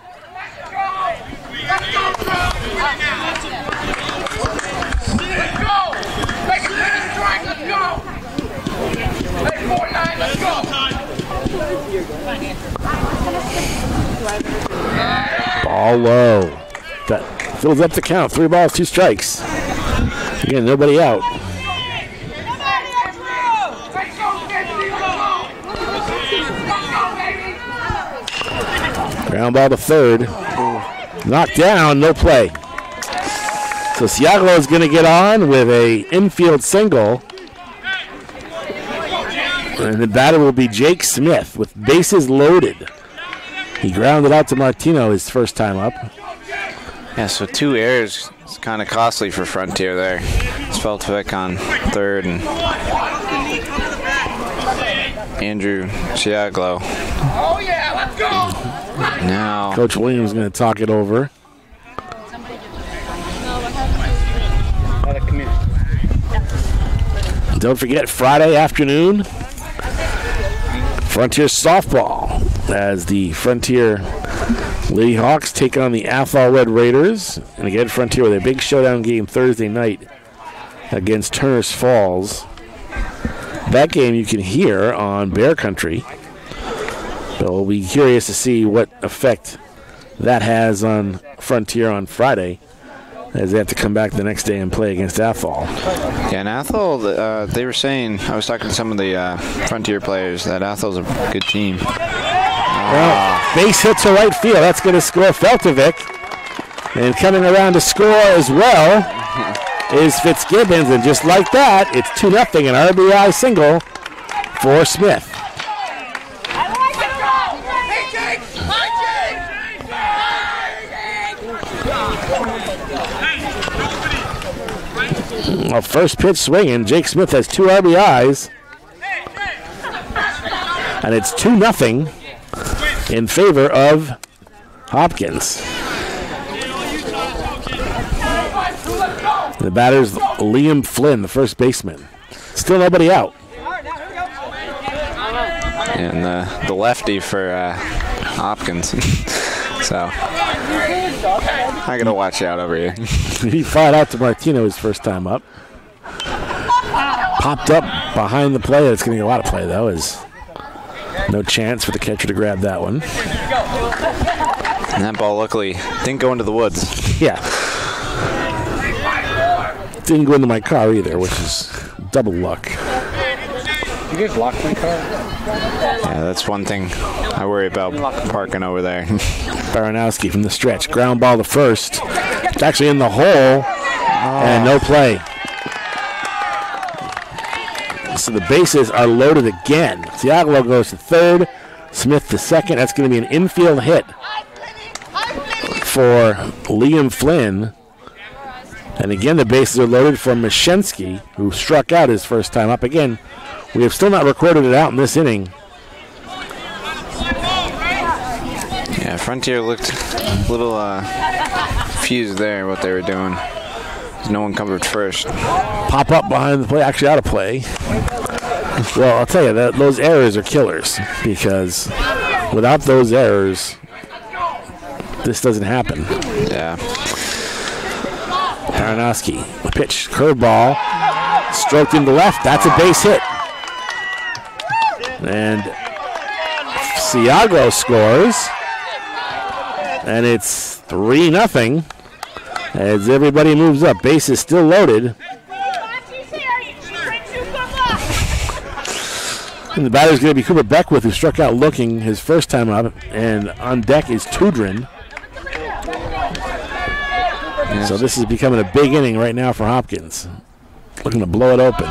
Speaker 3: Ball low. That fills up the count. Three balls, two strikes. Again, nobody out. Ground ball to third. Knocked down, no play. So Siaglo is going to get on with a infield single. And the batter will be Jake Smith with bases loaded. He grounded out to Martino his first time up.
Speaker 2: Yeah, so two errors. It's kind of costly for Frontier there. Feltovic on third and Andrew Siaglo.
Speaker 5: Oh yeah, let's go.
Speaker 2: Now,
Speaker 3: Coach Williams is going to talk it over. Don't forget Friday afternoon, Frontier softball as the Frontier Lady Hawks take on the Athol Red Raiders. And again, Frontier with a big showdown game Thursday night against Turner's Falls. That game you can hear on Bear Country. So we'll be curious to see what effect that has on Frontier on Friday as they have to come back the next day and play against Athol.
Speaker 2: Yeah, and Athol, uh, they were saying, I was talking to some of the uh, Frontier players, that Athol's a good team.
Speaker 3: Well, base hit to right field. That's going to score Feltovic. And coming around to score as well is Fitzgibbons. And just like that, it's 2 0, an RBI single for Smith. Well, first pitch swinging. Jake Smith has two RBIs. And it's 2 0 in favor of Hopkins. The batter's Liam Flynn, the first baseman. Still nobody out.
Speaker 2: And uh, the lefty for uh, Hopkins. so I gotta watch out over here.
Speaker 3: he fired out to Martino his first time up. Popped up behind the play. It's going to get a lot of play, though. Is no chance for the catcher to grab that one.
Speaker 2: And that ball luckily didn't go into the woods.
Speaker 3: Yeah. Didn't go into my car either, which is double luck.
Speaker 1: You guys locked my car?
Speaker 2: Yeah, that's one thing I worry about parking over there.
Speaker 3: Baranowski from the stretch. Ground ball to first. It's actually in the hole. And no play. So the bases are loaded again. Siaglo goes to third. Smith to second. That's going to be an infield hit for Liam Flynn. And again, the bases are loaded for Mashensky, who struck out his first time up. Again, we have still not recorded it out in this inning.
Speaker 2: yeah, Frontier looked a little uh, confused there what they were doing. No one covered first.
Speaker 3: Pop up behind the play, actually out of play. Well, I'll tell you that those errors are killers because without those errors, this doesn't happen.
Speaker 2: Yeah.
Speaker 3: Baranowski, pitch, curveball, stroked into left. That's a base hit. And Siaglo scores. And it's 3 nothing as everybody moves up. Base is still loaded. And the batter's going to be Cooper Beckwith, who struck out looking his first time up. And on deck is Tudrin. So this is becoming a big inning right now for Hopkins. Looking to blow it open.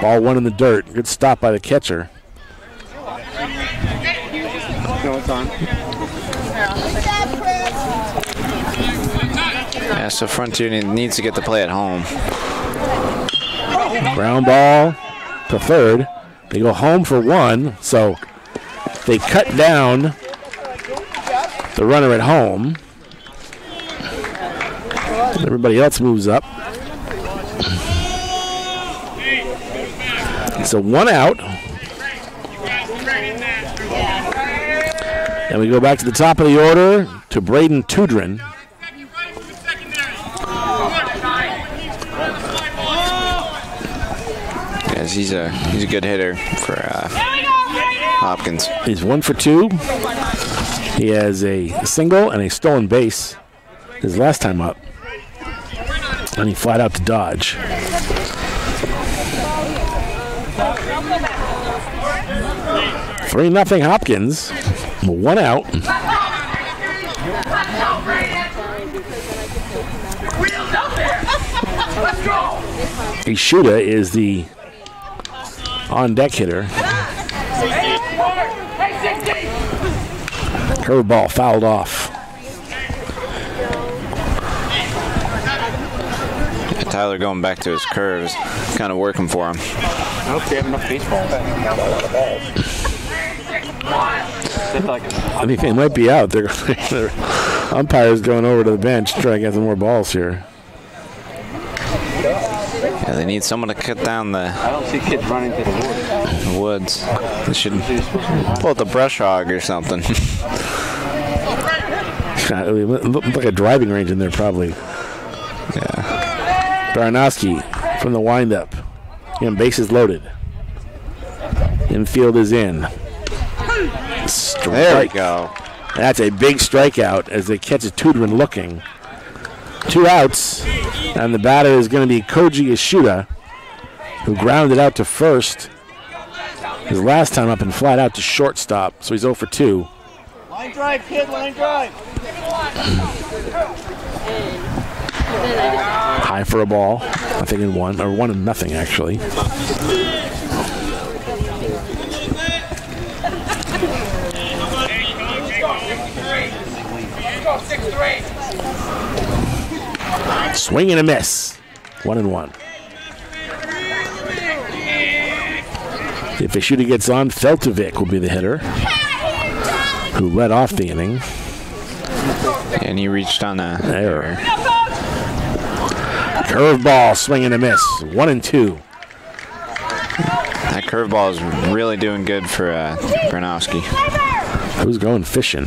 Speaker 3: Ball one in the dirt. Good stop by the catcher.
Speaker 1: No, it's on.
Speaker 2: Yeah, so Frontier need- needs to get the play at home.
Speaker 3: Ground ball to third. They go home for one, so they cut down the runner at home. Everybody else moves up. So one out. And we go back to the top of the order to Braden Tudrin.
Speaker 2: Yes, he's a he's a good hitter for uh, Hopkins.
Speaker 3: He's one for two. He has a single and a stolen base his last time up. And he flat out to dodge. Three nothing Hopkins. One out. Ishuda is the on deck hitter. Curveball fouled off.
Speaker 2: Tyler going back to his curves, kind of working for him.
Speaker 1: I hope they have enough baseball.
Speaker 3: I think they might be out. They're, they're umpires going over to the bench trying to get some more balls here.
Speaker 2: Yeah, they need someone to cut down the,
Speaker 1: I don't see kids running to the woods.
Speaker 2: the woods. They should pull out the brush hog or something.
Speaker 3: It looked like a driving range in there, probably.
Speaker 2: yeah.
Speaker 3: Baranowski from the windup. Again, bases loaded. Infield is in.
Speaker 2: There we
Speaker 3: Strike.
Speaker 2: go.
Speaker 3: That's a big strikeout as they catch a Tudrin looking. Two outs, and the batter is going to be Koji Ishuda, who grounded out to first his last time up and flat out to shortstop, so he's 0 for 2.
Speaker 5: Line drive, kid, line drive.
Speaker 3: High for a ball, I think in one, or one and nothing actually. Swing and a miss. One and one. If Ishuda gets on, Feltovic will be the hitter, who led off the inning.
Speaker 2: And he reached on a
Speaker 3: Error. Curveball, swing and a miss. One and two.
Speaker 2: That curveball is really doing good for uh, Baranowski.
Speaker 3: Who's going fishing?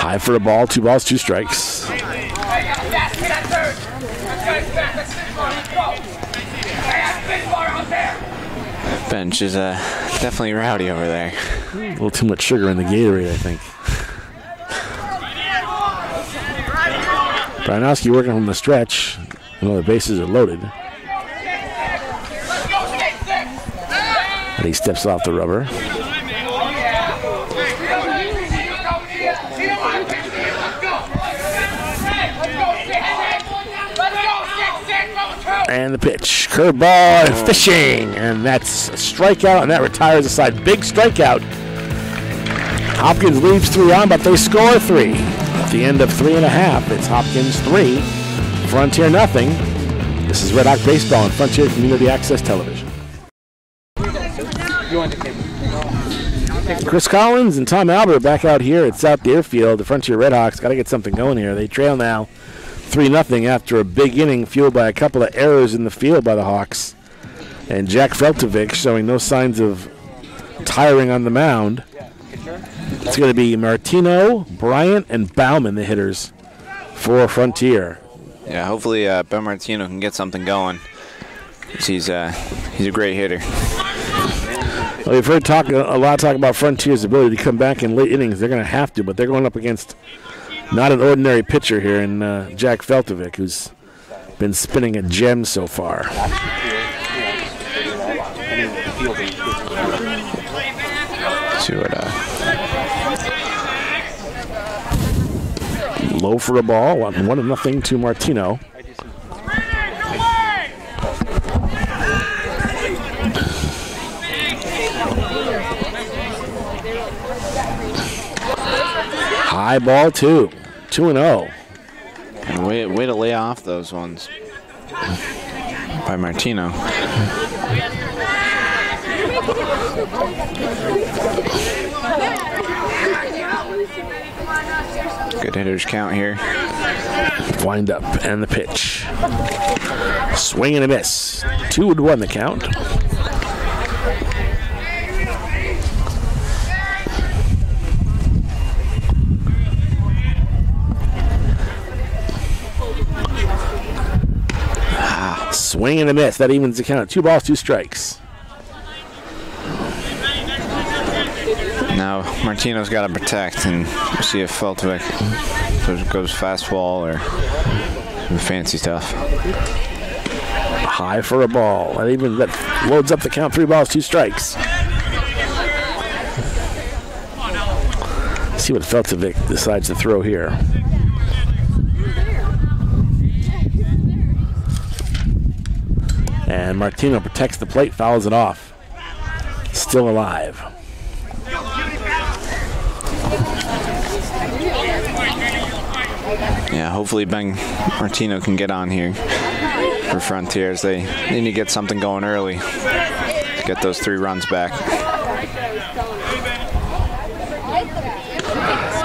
Speaker 3: High for a ball, two balls, two strikes.
Speaker 2: Bench is uh, definitely rowdy over there.
Speaker 3: A little too much sugar in the Gatorade, I think. Baranowski working from the stretch. You know, the bases are loaded. And he steps off the rubber. And the pitch. Curveball fishing. And that's a strikeout, and that retires the side. Big strikeout. Hopkins leaves three on, but they score three. At the end of three and a half, it's Hopkins three, Frontier nothing. This is Red Hawk Baseball on Frontier Community Access Television. Chris Collins and Tom Albert back out here at South Deerfield. The Frontier Redhawks got to get something going here. They trail now 3 0 after a big inning fueled by a couple of errors in the field by the Hawks. And Jack Feltovic showing no signs of tiring on the mound. It's going to be Martino, Bryant, and Bauman, the hitters for Frontier.
Speaker 2: Yeah, hopefully uh, Ben Martino can get something going. He's uh, he's a great hitter.
Speaker 3: Well, we've heard talk a lot of talk about Frontier's ability to come back in late innings. They're going to have to, but they're going up against not an ordinary pitcher here in uh, Jack Feltovic, who's been spinning a gem so far.
Speaker 2: See uh,
Speaker 3: Low for a ball, one, one and nothing to Martino. High ball two, two and oh. zero.
Speaker 2: and way way to lay off those ones by Martino. Good hitters count here.
Speaker 3: Wind up and the pitch. Swing and a miss. Two and one the count. Swing and a miss. That evens the count. Two balls, two strikes.
Speaker 2: Now Martino's got to protect and see if Feltovic goes fastball or some fancy stuff.
Speaker 3: High for a ball. That even that loads up the count. Three balls, two strikes. See what Feltovic decides to throw here. And Martino protects the plate, fouls it off. Still alive.
Speaker 2: Yeah, hopefully Ben Martino can get on here for Frontiers. They need to get something going early. to Get those three runs back.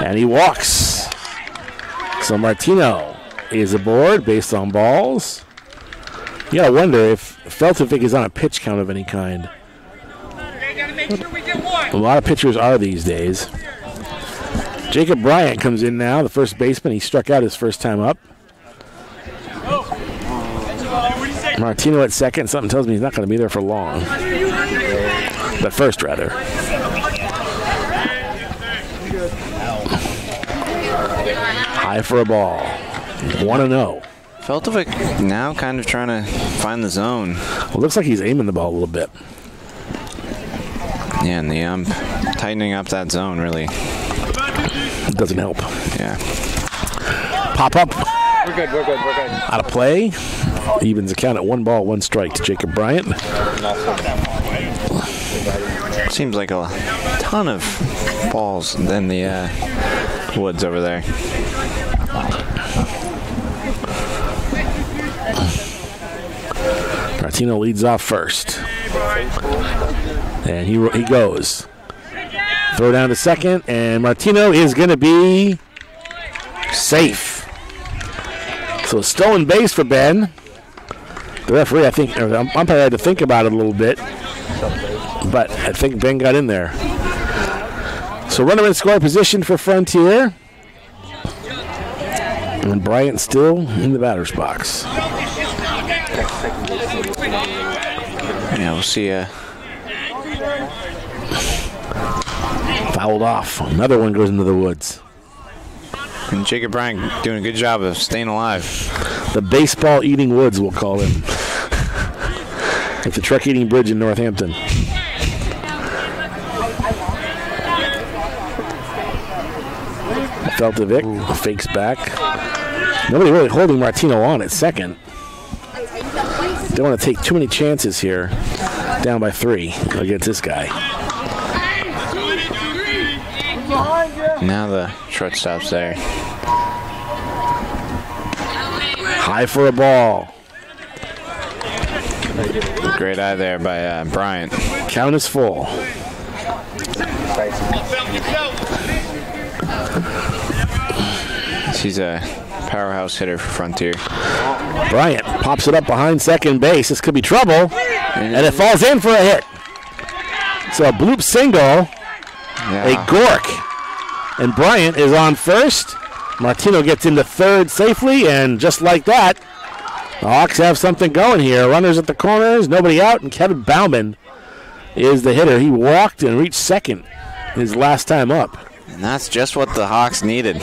Speaker 3: And he walks. So Martino is aboard based on balls. You gotta wonder if Feltovic is on a pitch count of any kind. A lot of pitchers are these days. Jacob Bryant comes in now, the first baseman. He struck out his first time up. Martino at second. Something tells me he's not going to be there for long. But first, rather. High for a ball. 1 0.
Speaker 2: Feltovic now kind of trying to find the zone.
Speaker 3: Well, looks like he's aiming the ball a little bit.
Speaker 2: Yeah, and the ump tightening up that zone really.
Speaker 3: It doesn't help.
Speaker 2: Yeah.
Speaker 3: Pop up
Speaker 1: We're good, we're good, we're good.
Speaker 3: out of play. Evens account at one ball, one strike to Jacob Bryant.
Speaker 2: Seems like a ton of balls in the uh, woods over there.
Speaker 3: Martino leads off first. And he, he goes. Throw down to second, and Martino is going to be safe. So stolen base for Ben. The referee, I think, or the umpire had to think about it a little bit, but I think Ben got in there. So runner in score position for Frontier. And Bryant still in the batter's box.
Speaker 2: Yeah, we'll see. Uh,
Speaker 3: Fouled off. Another one goes into the woods.
Speaker 2: and Jacob Bryant doing a good job of staying alive.
Speaker 3: The baseball eating woods, we'll call him. At the truck eating bridge in Northampton. Feltovic fakes back. Nobody really holding Martino on at second. Don't want to take too many chances here. Down by three against this guy.
Speaker 2: Now the shortstop's there.
Speaker 3: High for a ball.
Speaker 2: Great eye there by uh, Bryant.
Speaker 3: Count is full.
Speaker 2: She's a powerhouse hitter for Frontier.
Speaker 3: Bryant pops it up behind second base. This could be trouble. And it falls in for a hit. So a bloop single, a gork. And Bryant is on first. Martino gets into third safely, and just like that, the Hawks have something going here. Runners at the corners, nobody out, and Kevin Bauman is the hitter. He walked and reached second his last time up.
Speaker 2: And that's just what the Hawks needed.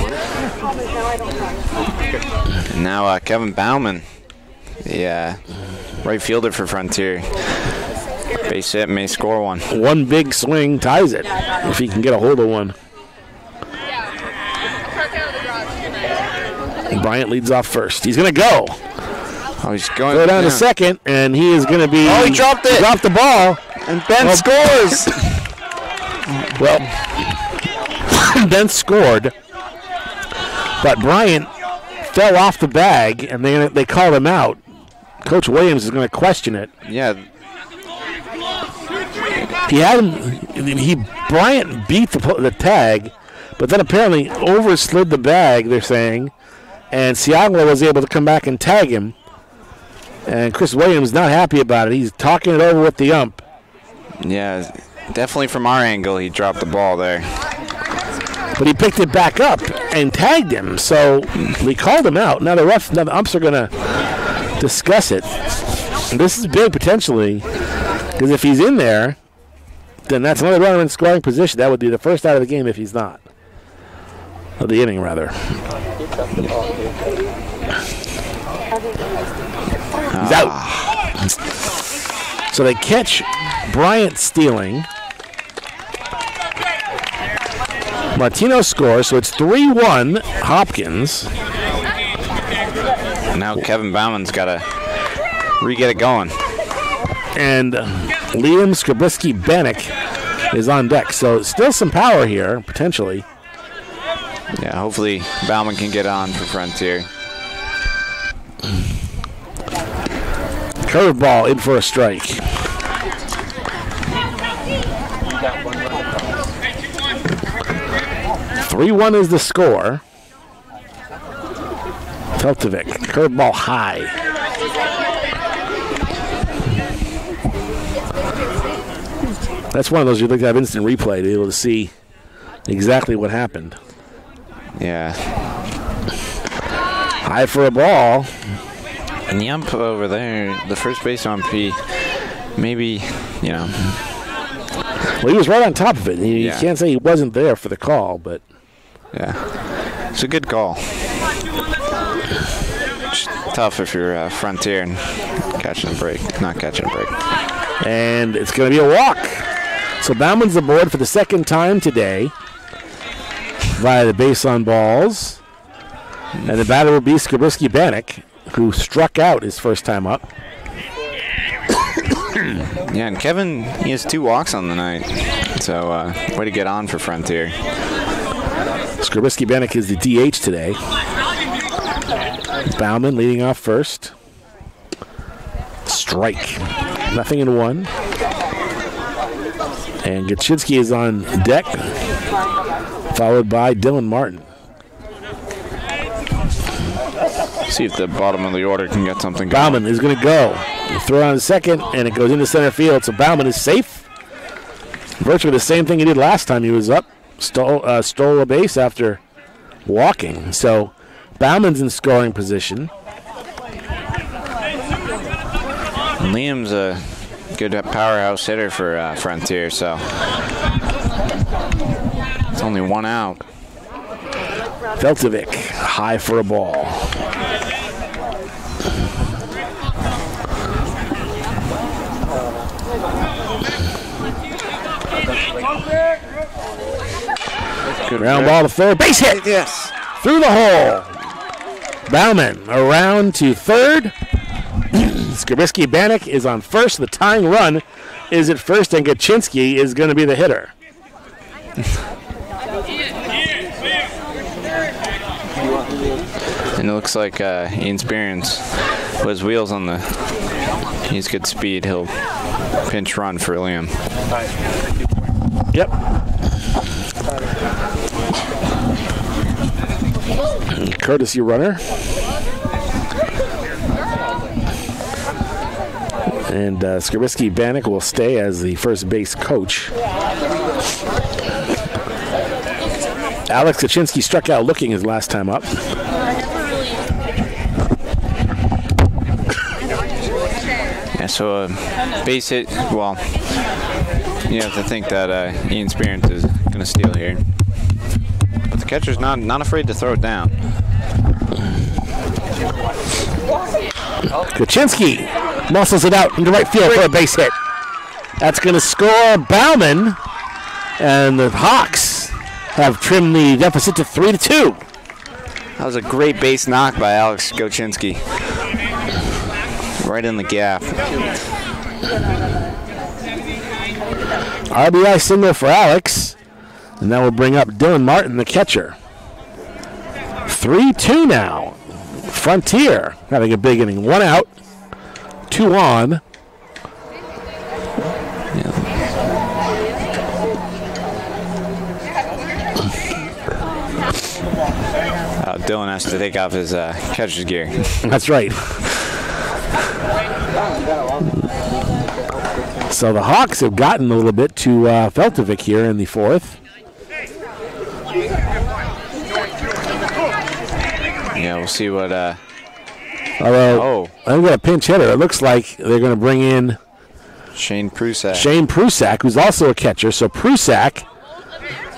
Speaker 2: And now uh, Kevin Bauman, the uh, right fielder for Frontier. Base hit may score one.
Speaker 3: One big swing ties it, if he can get a hold of one. Bryant leads off first. He's going to go.
Speaker 2: Oh, he's going
Speaker 3: Go down to
Speaker 2: yeah.
Speaker 3: second, and he is going to be.
Speaker 2: Oh, he dropped it.
Speaker 3: Dropped the ball.
Speaker 2: And Ben
Speaker 3: Well-
Speaker 2: scores.
Speaker 3: Well, Ben scored, but Bryant fell off the bag, and they they called him out. Coach Williams is going to question it.
Speaker 2: yeah,
Speaker 3: He had him. He Bryant beat the the tag, but then apparently overslid the bag. They're saying, and Siaglo was able to come back and tag him. And Chris Williams not happy about it. He's talking it over with the ump.
Speaker 2: yeah, definitely from our angle, he dropped the ball there.
Speaker 3: but he picked it back up and tagged him. So we called him out. Now the ref, now the umps are going to discuss it. And this is big potentially because if he's in there, then that's another runner in scoring position. That would be the first out of the game if he's not. Of the inning, rather. He's out. So they catch Bryant stealing. Martino scores, so it's 3 1 Hopkins.
Speaker 2: Now Kevin Bauman's got to re-get it going.
Speaker 3: and Liam Skrabisky Bannock is on deck. So still some power here, potentially.
Speaker 2: Yeah, hopefully Bauman can get on for Frontier.
Speaker 3: Curveball in for a strike. Three one is the score. Feltovic, curveball high. That's one of those you'd like to have instant replay to be able to see exactly what happened.
Speaker 2: Yeah.
Speaker 3: High for a ball.
Speaker 2: And the ump over there, the first base ump, maybe, you know.
Speaker 3: Well, he was right on top of it. You,
Speaker 2: Yeah.
Speaker 3: you can't say he wasn't there for the call, but
Speaker 2: Yeah. It's a good call. It's tough if you're uh, frontier and catching a break, not catching a break.
Speaker 3: and it's going to be a walk. So Bauman's aboard for the second time today via the base on balls. And the batter will be Skabrisky Bannock, who struck out his first time up.
Speaker 2: Yeah, and Kevin, he has two walks on the night. So, uh, way to get on for Frontier.
Speaker 3: Skabrisky Bannock is the DH today. Bauman leading off first. Strike. Nothing in one. And Gachinsky is on deck, followed by Dylan Martin.
Speaker 2: See if the bottom of the order can get something going.
Speaker 3: Bauman is going to go. Throw on second, and it goes into center field. So Bauman is safe. Virtually the same thing he did last time he was up. Stole, uh, stole a base after walking. So Bauman's in scoring position.
Speaker 2: And Liam's a good powerhouse hitter for uh, Frontier, so it's only one out.
Speaker 3: Feltovic high for a ball. Ground ball to third. Base hit.
Speaker 2: Yes.
Speaker 3: Through the hole. Bauman around to third. Skabrisky Bannock is on first. The tying run is at first, and Gachinsky is going to be the hitter.
Speaker 2: And it looks like uh, Ian Spearns with wheels on the. He's good speed. He'll pinch run for Liam.
Speaker 3: Yep. Courtesy runner. And uh, Skabrisky Bannock will stay as the first base coach. Alex Kaczynski struck out looking his last time up.
Speaker 2: Yeah, so uh, base hit. Well, you have to think that uh, Ian Spearns is going to steal here. Catcher's not not afraid to throw it down.
Speaker 3: Kaczynski muscles it out into right field for a base hit. That's going to score Bauman, and the Hawks have trimmed the deficit to three to two.
Speaker 2: That was a great base knock by Alex Gochinsky. Right in the gap.
Speaker 3: RBI single for Alex, and that will bring up Dylan Martin, the catcher. 3 2 now. Frontier having a big inning. One out, two on.
Speaker 2: Uh, Dylan has to take off his uh, catcher's gear.
Speaker 3: That's right. So the Hawks have gotten a little bit to uh, Feltovic here in the fourth.
Speaker 2: Yeah, we'll see what. Uh,
Speaker 3: Although
Speaker 2: oh,
Speaker 3: I've got a pinch hitter. It looks like they're going to bring in
Speaker 2: Shane Prusak.
Speaker 3: Shane Prusak, who's also a catcher. So Prusak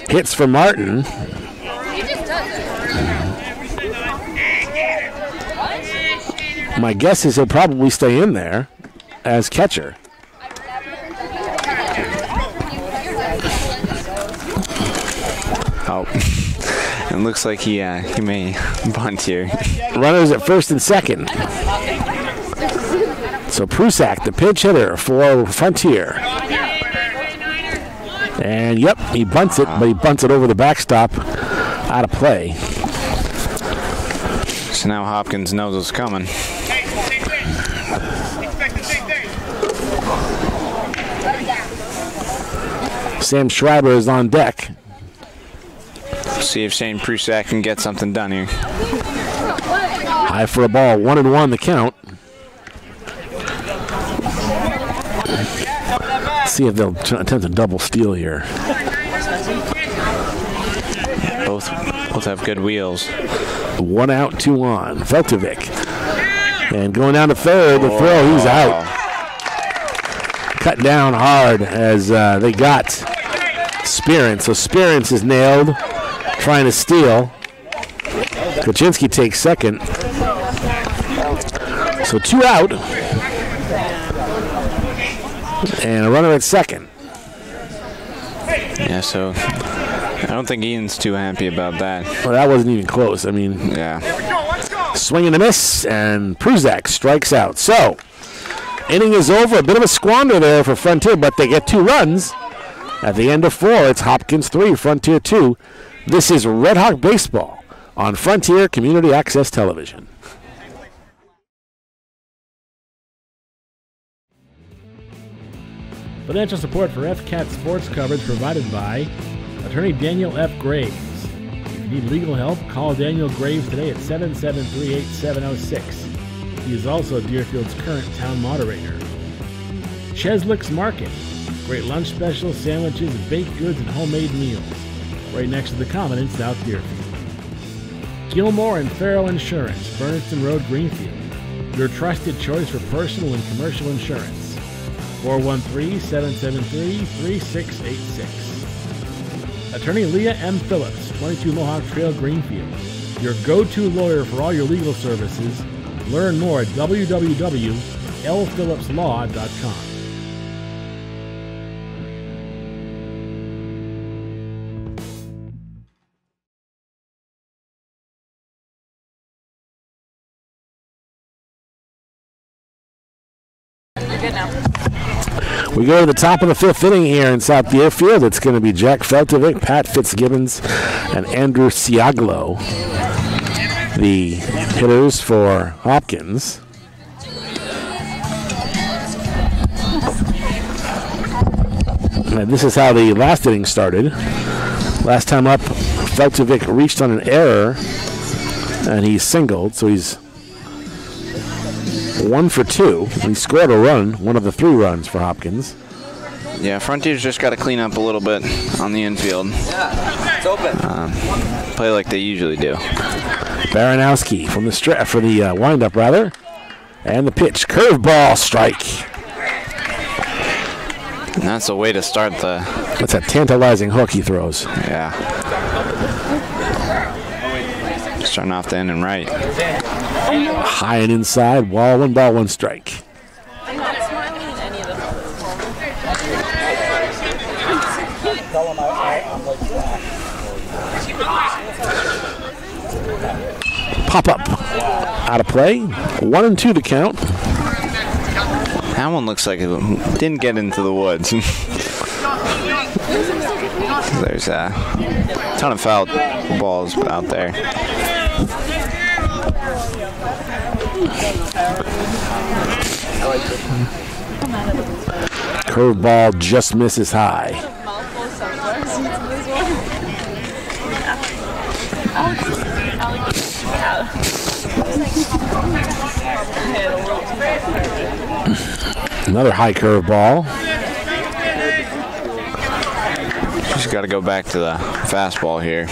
Speaker 3: hits for Martin. My guess is he'll probably stay in there as catcher.
Speaker 2: Oh, it looks like he uh, he may bunt here.
Speaker 3: Runners at first and second. So Prusak, the pinch hitter for Frontier. And yep, he bunts it, but he bunts it over the backstop out of play.
Speaker 2: So now Hopkins knows what's coming.
Speaker 3: Sam Schreiber is on deck.
Speaker 2: See if Shane Prusak can get something done here.
Speaker 3: High for a ball, one and one the count. See if they'll attempt a double steal here.
Speaker 2: Both Both have good wheels.
Speaker 3: One out, two on. Feltovic. And going down to third, the throw, he's out. Cut down hard as uh, they got Spearance. So Spearance is nailed, trying to steal. Kaczynski takes second. So two out. And a runner at second.
Speaker 2: Yeah, so I don't think Ian's too happy about that.
Speaker 3: Well, that wasn't even close. I mean,
Speaker 2: Yeah.
Speaker 3: swing and a miss, and Prusak strikes out. So, inning is over. A bit of a squander there for Frontier, but they get two runs. At the end of four, it's Hopkins three, Frontier two. This is Red Hawk baseball on Frontier Community Access Television.
Speaker 4: Financial support for FCAT sports coverage provided by attorney Daniel F. Graves. If you need legal help, call Daniel Graves today at 773 8706. He is also Deerfield's current town moderator. Cheslick's Market. Great lunch specials, sandwiches, baked goods, and homemade meals. Right next to the Common in South Deerfield. Gilmore and Farrell Insurance, Bernardston Road, Greenfield. Your trusted choice for personal and commercial insurance. 413-773-3686. Attorney Leah M. Phillips, 22 Mohawk Trail, Greenfield. Your go-to lawyer for all your legal services. Learn more at www.lphillipslaw.com.
Speaker 3: We go to the top of the fifth inning here in South Deerfield. It's going to be Jack Feltovic, Pat Fitzgibbons, and Andrew Siaglo, the hitters for Hopkins. And this is how the last inning started. Last time up, Feltovic reached on an error, and he singled, so he's one for two. He scored a run, one of the three runs for Hopkins.
Speaker 2: Yeah, Frontier's just got to clean up a little bit on the infield.
Speaker 1: It's open.
Speaker 2: Play like they usually do.
Speaker 3: Baranowski from the stra- for the uh, windup rather, and the pitch curveball strike.
Speaker 2: And that's a way to start the.
Speaker 3: That's a tantalizing hook he throws.
Speaker 2: Yeah. Starting off the end and right.
Speaker 3: High and inside, wall one ball one strike. Pop up, out of play. One and two to count.
Speaker 2: That one looks like it didn't get into the woods. There's a ton of foul balls out there.
Speaker 3: Curveball just misses high. Another high curveball.
Speaker 2: Just got to go back to the fastball here.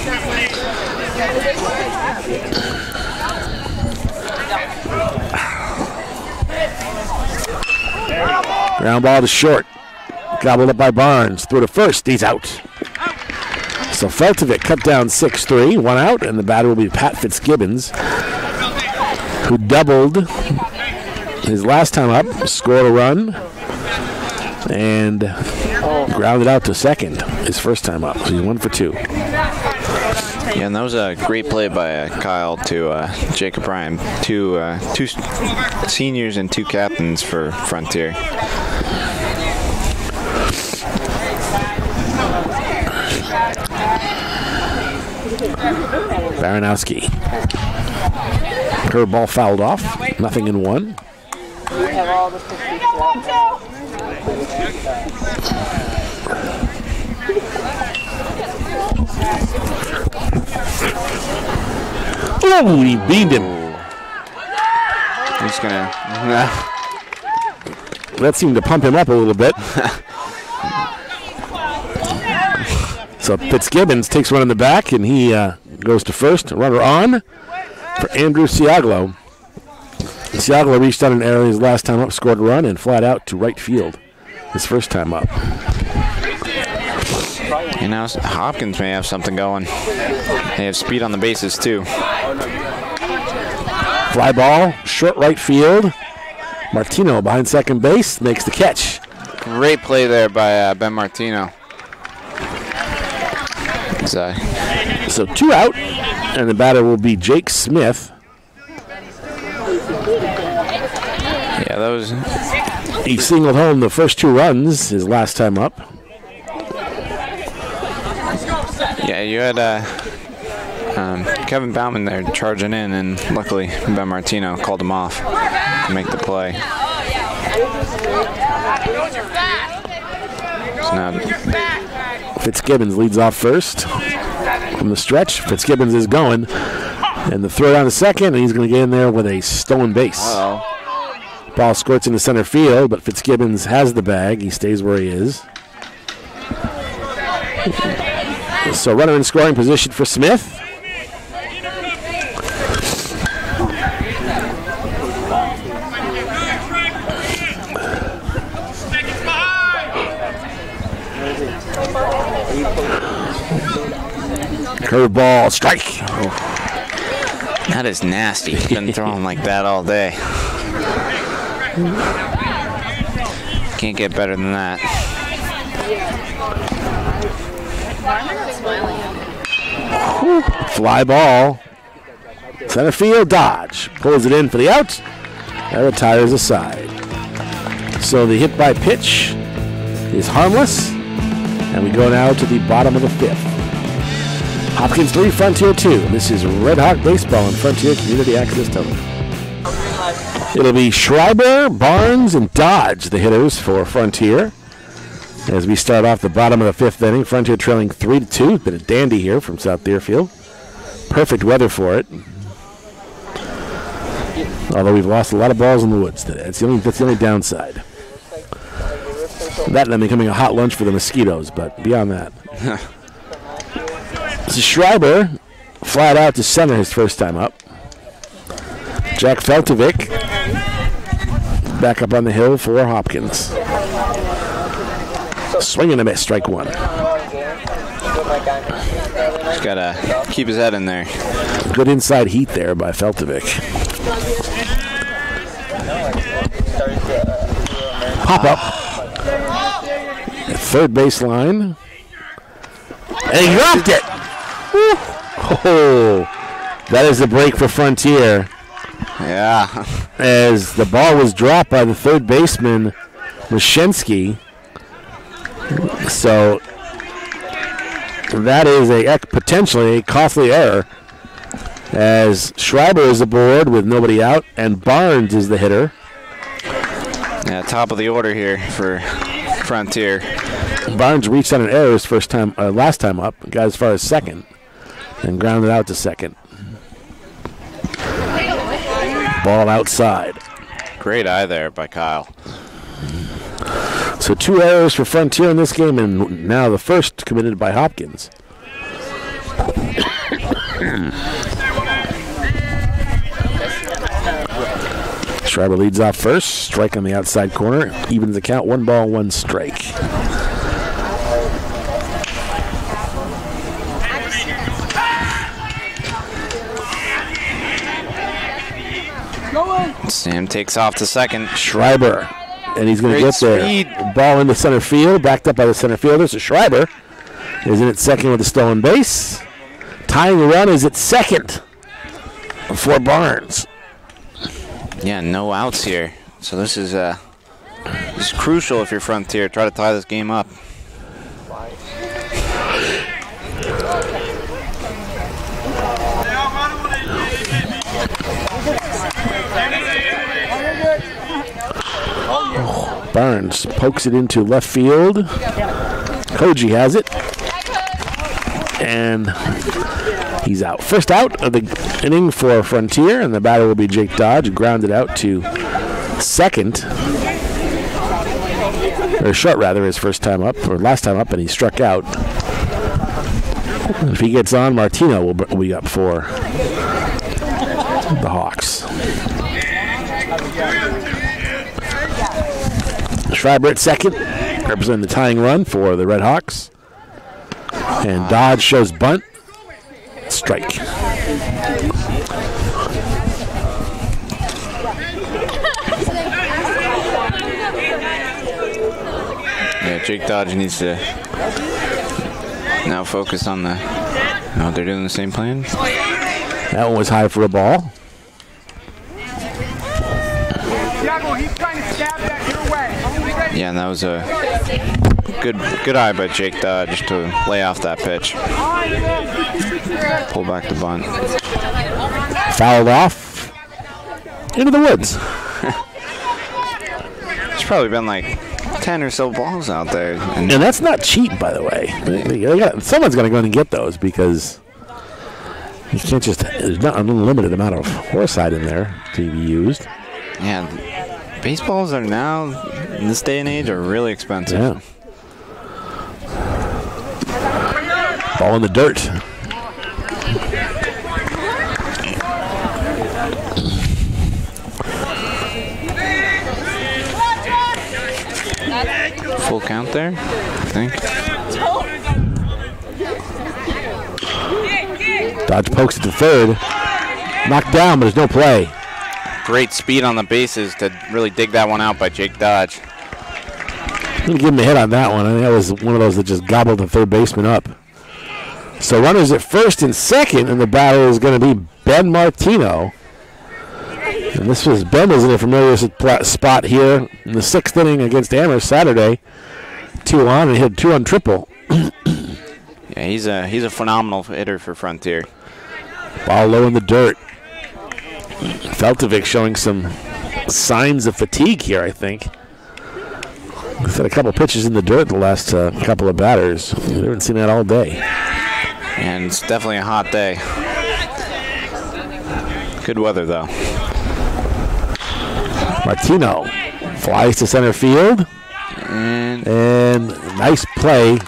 Speaker 3: Ground ball to short. Gobbled up by Barnes. Through to first. He's out. So Feltovic cut down 6 3. One out, and the batter will be Pat Fitzgibbons, who doubled his last time up, scored a run, and grounded out to second his first time up. So he's one for two.
Speaker 2: Yeah, and that was a great play by uh, Kyle to uh, Jacob Ryan. Two, uh, two seniors and two captains for Frontier.
Speaker 3: Baranowski. Curveball fouled off. Nothing in one. Oh, he beamed him.
Speaker 2: He's gonna.
Speaker 3: That seemed to pump him up a little bit. so Fitzgibbons takes one in the back, and he uh, goes to first. Runner on for Andrew Siaglo. Siaglo reached out an error his last time up, scored a run, and flat out to right field his first time up.
Speaker 2: You know, Hopkins may have something going. They have speed on the bases too.
Speaker 3: Fly ball, short right field. Martino behind second base makes the catch.
Speaker 2: Great play there by uh, Ben Martino. So,
Speaker 3: So two out, and the batter will be Jake Smith.
Speaker 2: yeah, that was
Speaker 3: He singled home the first two runs his last time up.
Speaker 2: Yeah. You had uh, um, Kevin Bauman there charging in, and luckily Ben Martino called him off to make the play. So now
Speaker 3: Fitzgibbons leads off first from the stretch. Fitzgibbons is going, and the throw down to second, and he's going to get in there with a stolen base. Ball squirts into center field, but Fitzgibbons has the bag. He stays where he is. So runner in scoring position for Smith. Curveball, strike.
Speaker 2: that is nasty. Been throwing like that all day. Can't get better than that.
Speaker 3: Fly ball. Center field dodge. Pulls it in for the out. That retires aside. So the hit by pitch is harmless. And we go now to the bottom of the fifth. Hopkins 3, Frontier 2. This is Red Hawk Baseball on Frontier Community Access Television. It'll be Schreiber, Barnes, and Dodge, the hitters for Frontier. As we start off the bottom of the fifth inning, Frontier trailing 3 to 2. Been a dandy here from South Deerfield. Perfect weather for it. Although we've lost a lot of balls in the woods today. That's the only, that's the only downside. That and then becoming a hot lunch for the mosquitoes, but beyond that. this is Schreiber, flat out to center his first time up. Jack Feltovic back up on the hill for Hopkins. Swing and a miss, strike one.
Speaker 2: Just gotta keep his head in there.
Speaker 3: Good inside heat there by Feltovic. Pop up. Third baseline. And he dropped it. Woo. Oh, that is the break for Frontier.
Speaker 2: Yeah.
Speaker 3: As the ball was dropped by the third baseman, Mashensky. So that is a potentially a costly error. As Schreiber is aboard with nobody out, and Barnes is the hitter.
Speaker 2: Yeah, top of the order here for Frontier.
Speaker 3: Barnes reached on an error his first time, uh, last time up, got as far as second, and grounded out to second. Ball outside.
Speaker 2: Great eye there by Kyle.
Speaker 3: So two errors for Frontier in this game, and now the first committed by Hopkins. Schreiber leads off first. Strike on the outside corner. Evens the count. One ball, one strike.
Speaker 2: Sam takes off to second.
Speaker 3: Schreiber. And he's going to get there.
Speaker 2: speed.
Speaker 3: Ball into center field, backed up by the center fielder. So Schreiber is in at second with a stolen base. Tying the run is at second for Barnes.
Speaker 2: Yeah, no outs here. So this is uh, this is crucial if you're Frontier. Try to tie this game up.
Speaker 3: Barnes pokes it into left field. Koji has it. And he's out. First out of the inning for Frontier, and the batter will be Jake Dodge, grounded out to second. Or short, rather, his first time up, or last time up, and he struck out. If he gets on, Martino will will be up for the Hawks. Schreiber at second, representing the tying run for the Red Hawks. And Dodge shows bunt. Strike.
Speaker 2: Yeah, Jake Dodge needs to now focus on the. Oh, they're doing the same plan.
Speaker 3: That one was high for a ball.
Speaker 5: Thiago, he's trying to stab that your way.
Speaker 2: Yeah, and that was a good good eye by Jake Dodge to lay off that pitch. Pull back the bunt.
Speaker 3: Fouled off. Into the woods.
Speaker 2: There's probably been like ten or so balls out there. And
Speaker 3: And that's not cheap, by the way. They- they got- someone's going to go in and get those because you can't just. There's not an unlimited amount of horsehide in there to be used.
Speaker 2: yeah, baseballs are now in this day and age are really expensive.
Speaker 3: Yeah. Ball in the dirt.
Speaker 2: Full count there, I think.
Speaker 3: Dodge pokes it to third. Knocked down, but there's no play.
Speaker 2: Great speed on the bases to really dig that one out by Jake Dodge.
Speaker 3: I'm going to give him a hit on that one. I think that was one of those that just gobbled the third baseman up. So runners at first and second, and the batter is going to be Ben Martino. And this was Ben was in a familiar spot here in the sixth inning against Amherst Saturday. Two on and hit two on triple.
Speaker 2: Yeah, he's a he's a phenomenal hitter for Frontier.
Speaker 3: Ball low in the dirt. Feltovic showing some signs of fatigue here, I think. He's had a couple pitches in the dirt the last uh, couple of batters. We haven't seen that all day.
Speaker 2: And it's definitely a hot day. Good weather though.
Speaker 3: Martino flies to center field.
Speaker 2: And
Speaker 3: And nice play.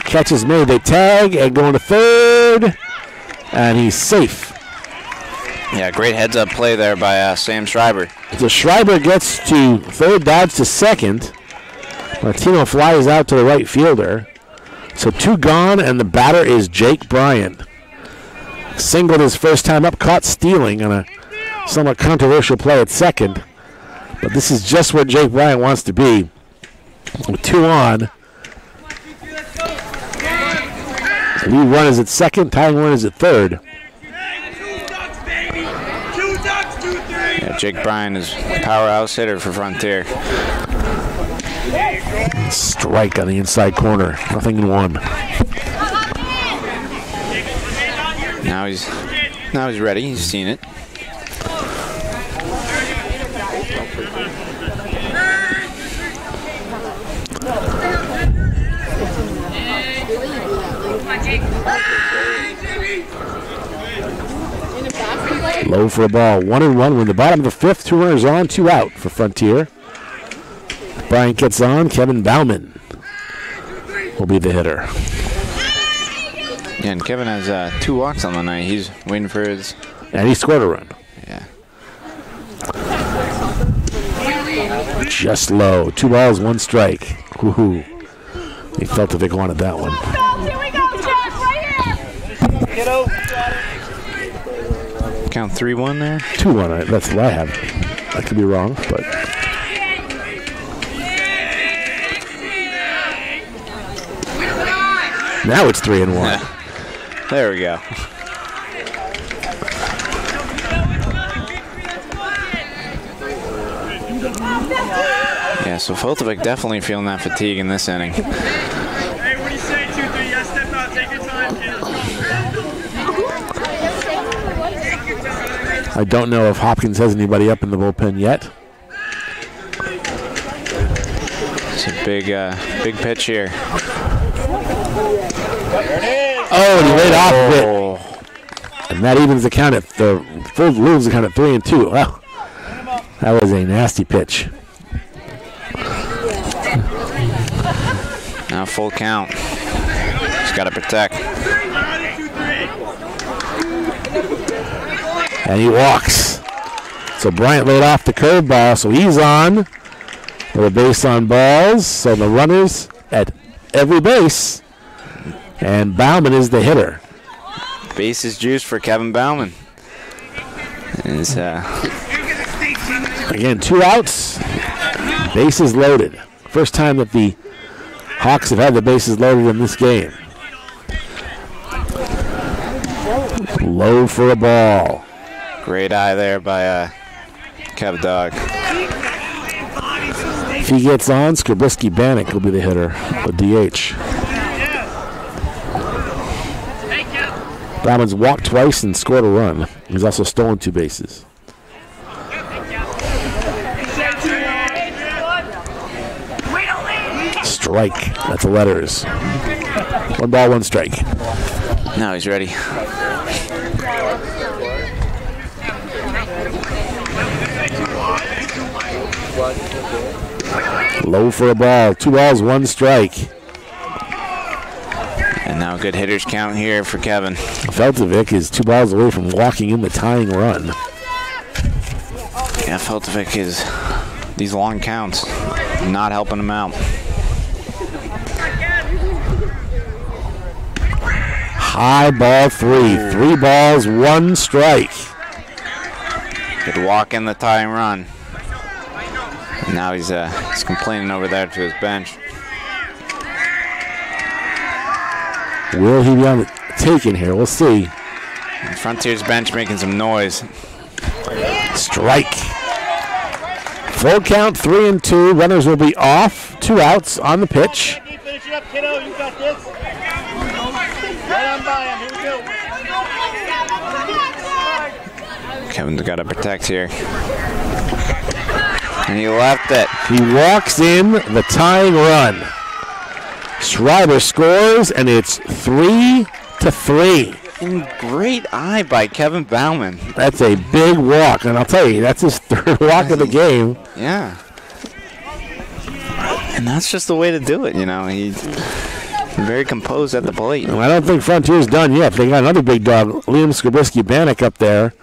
Speaker 3: Catches made. They tag and going to third. And he's safe.
Speaker 2: Yeah, great heads up play there by uh, Sam Schreiber.
Speaker 3: So Schreiber gets to third, Dodge to second. Martino flies out to the right fielder. So two gone, and the batter is Jake Bryant. Singled his first time up, caught stealing on a somewhat controversial play at second. But this is just where Jake Bryant wants to be. With two on. Lead run is at second, tying run is at third.
Speaker 5: Two ducks, baby. Two ducks, two, three.
Speaker 2: Yeah, Jake Bryant is powerhouse hitter for Frontier.
Speaker 3: Strike on the inside corner. Nothing in one.
Speaker 2: Now he's now he's ready. He's seen it.
Speaker 3: Low for a ball. One and one. We're in the bottom of the fifth. Two runners on, two out for Frontier. Bryant gets on. Kevin Bauman will be the hitter.
Speaker 2: Yeah, and Kevin has uh, two walks on the night. He's waiting for his.
Speaker 3: And he scored a run.
Speaker 2: Yeah.
Speaker 3: Just low. Two balls, one strike. Woohoo. He felt if they wanted that one.
Speaker 7: Here we
Speaker 2: Count three one there.
Speaker 3: Two one. I- That's what I have. I could be wrong, but now it's three and one.
Speaker 2: There we go. Yeah, so Feltovic definitely feeling that fatigue in this inning.
Speaker 3: I don't know if Hopkins has anybody up in the bullpen yet.
Speaker 2: It's a big, uh, big pitch here.
Speaker 3: Oh, and he laid off of it. And that evens the count at the full moves the count at three and two. Wow. That was a nasty pitch.
Speaker 2: Now full count. He's got to protect.
Speaker 3: And he walks. So Bryant laid off the curveball, so he's on with a base on balls. So the runners at every base, and Bauman is the hitter.
Speaker 2: Bases juice for Kevin Bauman. Is uh,
Speaker 3: Again, two outs, bases loaded. First time that the Hawks have had the bases loaded in this game. Low for a ball.
Speaker 2: Great eye there by uh, Kev Dog.
Speaker 3: If he gets on, Skrbisky Bannock will be the hitter, the DH. Bauman's walked twice and scored a run. He's also stolen two bases. Strike. That's the letters. One ball, one strike.
Speaker 2: Now he's ready.
Speaker 3: Low for a ball. Two balls, one strike.
Speaker 2: And now good hitters count here for Kevin.
Speaker 3: Feltovic is two balls away from walking in the tying run.
Speaker 2: Yeah, Feltovic is these long counts not helping him out.
Speaker 3: High ball three. Three balls, one strike.
Speaker 2: Could walk in the tying run. And now he's uh, he's complaining over there to his bench.
Speaker 3: Will he be on the taken here? We'll see.
Speaker 2: Frontier's bench making some noise.
Speaker 3: Strike. Full count, three and two. Runners will be off. Two outs on the pitch.
Speaker 5: Finish it up, kiddo. You got this. Right on by him. Here we go.
Speaker 2: Kevin's got to protect here. And he left it.
Speaker 3: He walks in the tying run. Schreiber scores, and it's three to three.
Speaker 2: And great eye by Kevin Bauman.
Speaker 3: That's a big walk, and I'll tell you, that's his third walk of the game.
Speaker 2: Yeah. And that's just the way to do it, you know. He's very composed at the plate.
Speaker 3: And I don't think Frontier's done yet. They got another big dog, Liam Skrbisky Bannock, up there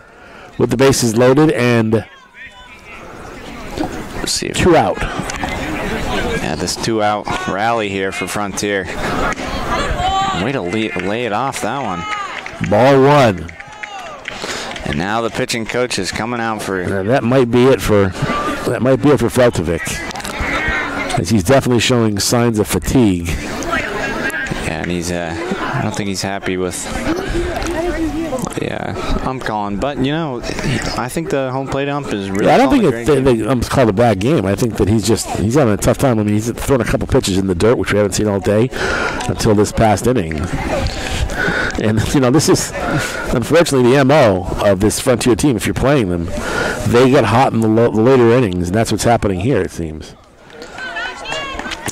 Speaker 3: with the bases loaded and
Speaker 2: If
Speaker 3: two out.
Speaker 2: yeah, this two-out rally here for Frontier. Way to lay, lay it off that one.
Speaker 3: Ball one.
Speaker 2: And now the pitching coach is coming out for
Speaker 3: And that might be it for that might be it for Feltovic. As he's definitely showing signs of fatigue.
Speaker 2: Yeah, and he's uh, I don't think he's happy with yeah, ump calling. But you know, I think the home plate ump is really.
Speaker 3: Yeah, I don't think it,
Speaker 2: great
Speaker 3: they,
Speaker 2: game.
Speaker 3: um, it's called a bad game. I think that he's just he's having a tough time. I mean, he's thrown a couple pitches in the dirt, which we haven't seen all day until this past inning. And you know, this is unfortunately the mo of this Frontier team. If you're playing them, they get hot in the, lo- the later innings, and that's what's happening here. It seems.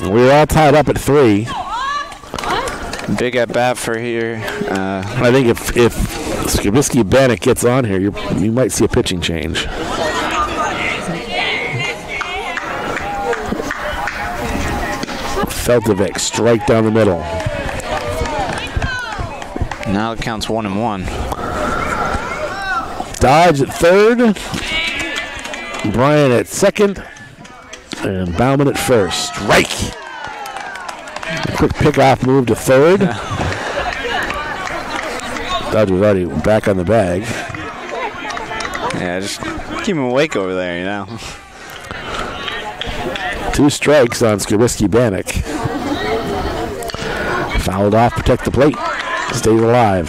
Speaker 3: We're all tied up at three.
Speaker 2: Big at bat for here. Uh,
Speaker 3: I think if if Skibisky Bannock gets on here, you you might see a pitching change. Feltovic strike down the middle.
Speaker 2: now it counts one and one.
Speaker 3: Dodge at third. Bryant at second. And Bauman at first. Strike. A quick pickoff move to third. Dodge was already back on the bag.
Speaker 2: Yeah, just keep him awake over there, you know.
Speaker 3: Two strikes on Skibisky Bannock. Fouled off, protect the plate. Stays alive.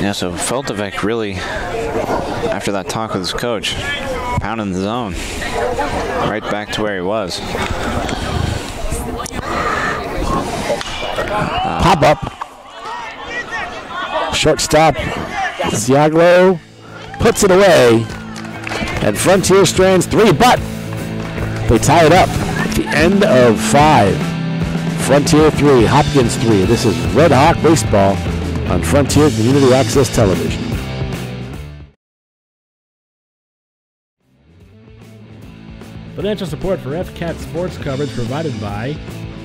Speaker 2: Yeah, so Feltovic really, after that talk with his coach, pounding the zone. Right back to where he was.
Speaker 3: Uh, Pop up. Shortstop. Siaglo puts it away. And Frontier strands three, but they tie it up at the end of five. Frontier three, Hopkins three. This is Red Hawk Baseball on Frontier Community Access Television.
Speaker 4: Financial support for FCAT sports coverage provided by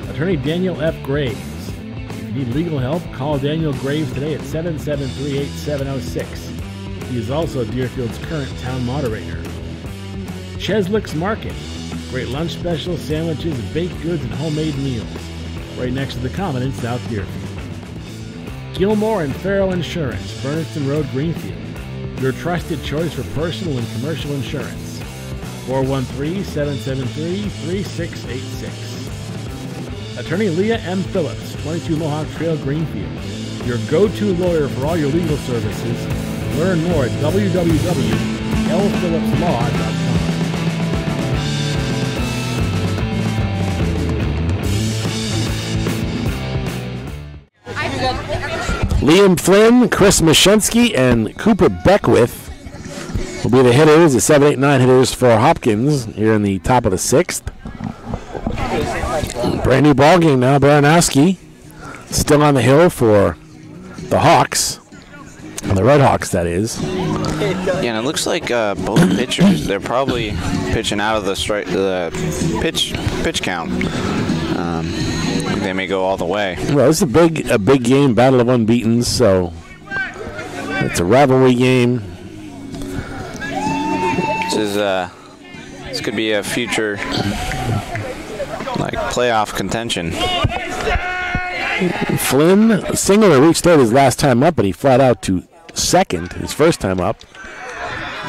Speaker 4: Attorney Daniel F. Graves. If you need legal help, call Daniel Graves today at 773 8706. He is also Deerfield's current town moderator. Cheslick's Market. Great lunch specials, sandwiches, baked goods, and homemade meals. Right next to the Common in South Deerfield. Gilmore and Farrell Insurance, Bernardston Road, Greenfield. Your trusted choice for personal and commercial insurance. 413-773-3686. Attorney Leah M. Phillips, 22 Mohawk Trail, Greenfield. Your go-to lawyer for all your legal services. Learn more at www.lphillipslaw.com.
Speaker 3: Liam Flynn, Chris Mashensky, and Cooper Beckwith will be the hitters, the 7 8 9 hitters for Hopkins here in the top of the sixth. Brand new ball game now. Baranowski still on the hill for the Hawks. The Red Hawks, that is.
Speaker 2: Yeah, and it looks like uh, both pitchers they're probably pitching out of the strike the pitch pitch count. Um, they may go all the way.
Speaker 3: Well, it's a big a big game, battle of unbeaten. So it's a rivalry game.
Speaker 2: This is uh, this could be a future like playoff contention.
Speaker 3: Flynn single reached third his last time up, but he flat out to second his first time up.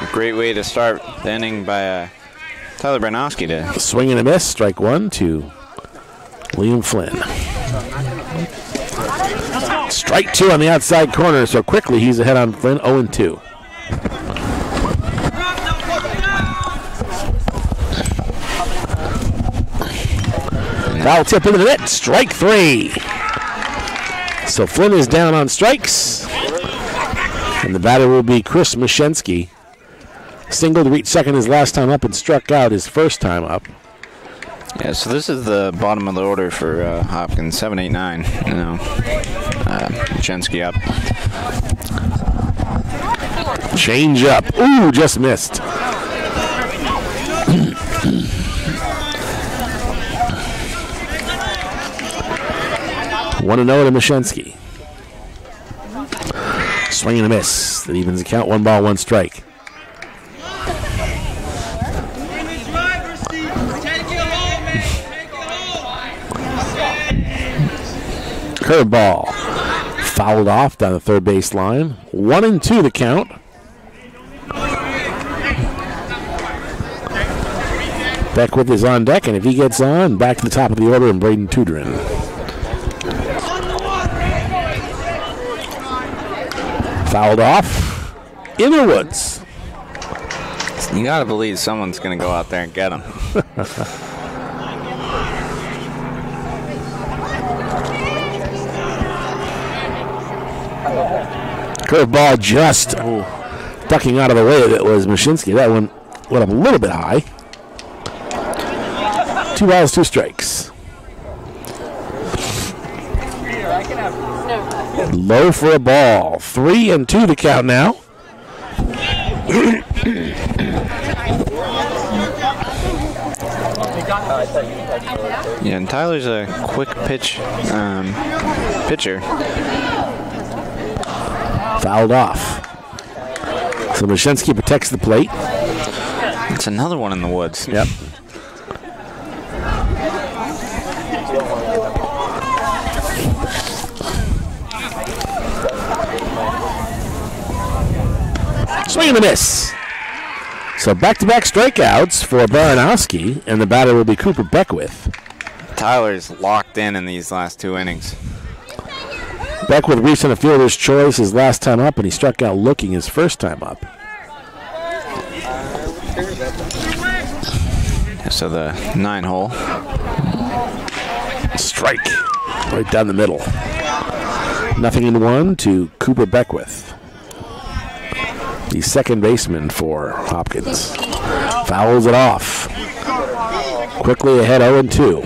Speaker 2: A great way to start the inning by uh, Tyler Baranowski to
Speaker 3: Swing and a miss, strike one to Liam Flynn. Strike two on the outside corner, so quickly he's ahead on Flynn, 0 2. Foul tip into the net, strike three. So Flynn is down on strikes. And the batter will be Chris Mashensky. Singled, reached second his last time up, and struck out his first time up.
Speaker 2: Yeah, so this is the bottom of the order for uh, Hopkins, seven, eight, nine. You know, uh, Jensky up.
Speaker 3: Change up. Ooh, just missed. One and zero to Mashensky. Swing and a miss. That evens the count. One ball, one strike. Curveball. Fouled off down the third base line. One and two the count. Beckwith is on deck, and if he gets on, back to the top of the order and Braden Tudrin. Fouled off. In the woods.
Speaker 2: You gotta believe someone's gonna go out there and get him.
Speaker 3: Curveball just ducking out of the way of it was Mashinsky. That one went up a little bit high. Two balls, two strikes. Low for a ball. Three and two to count now.
Speaker 2: Yeah, and Tyler's a quick pitch um, pitcher.
Speaker 3: Fouled off. So Mashinsky protects the plate.
Speaker 2: It's another one in the woods.
Speaker 3: Yep. Swing and a miss. So back-to-back strikeouts for Baranowski, and the batter will be Cooper Beckwith.
Speaker 2: Tyler's locked in in these last two innings.
Speaker 3: Beckwith reached on a fielder's choice his last time up, and he struck out looking his first time up.
Speaker 2: So the nine hole.
Speaker 3: Strike right down the middle. Nothing in one to Cooper Beckwith, the second baseman for Hopkins. Fouls it off. Quickly ahead 0 2.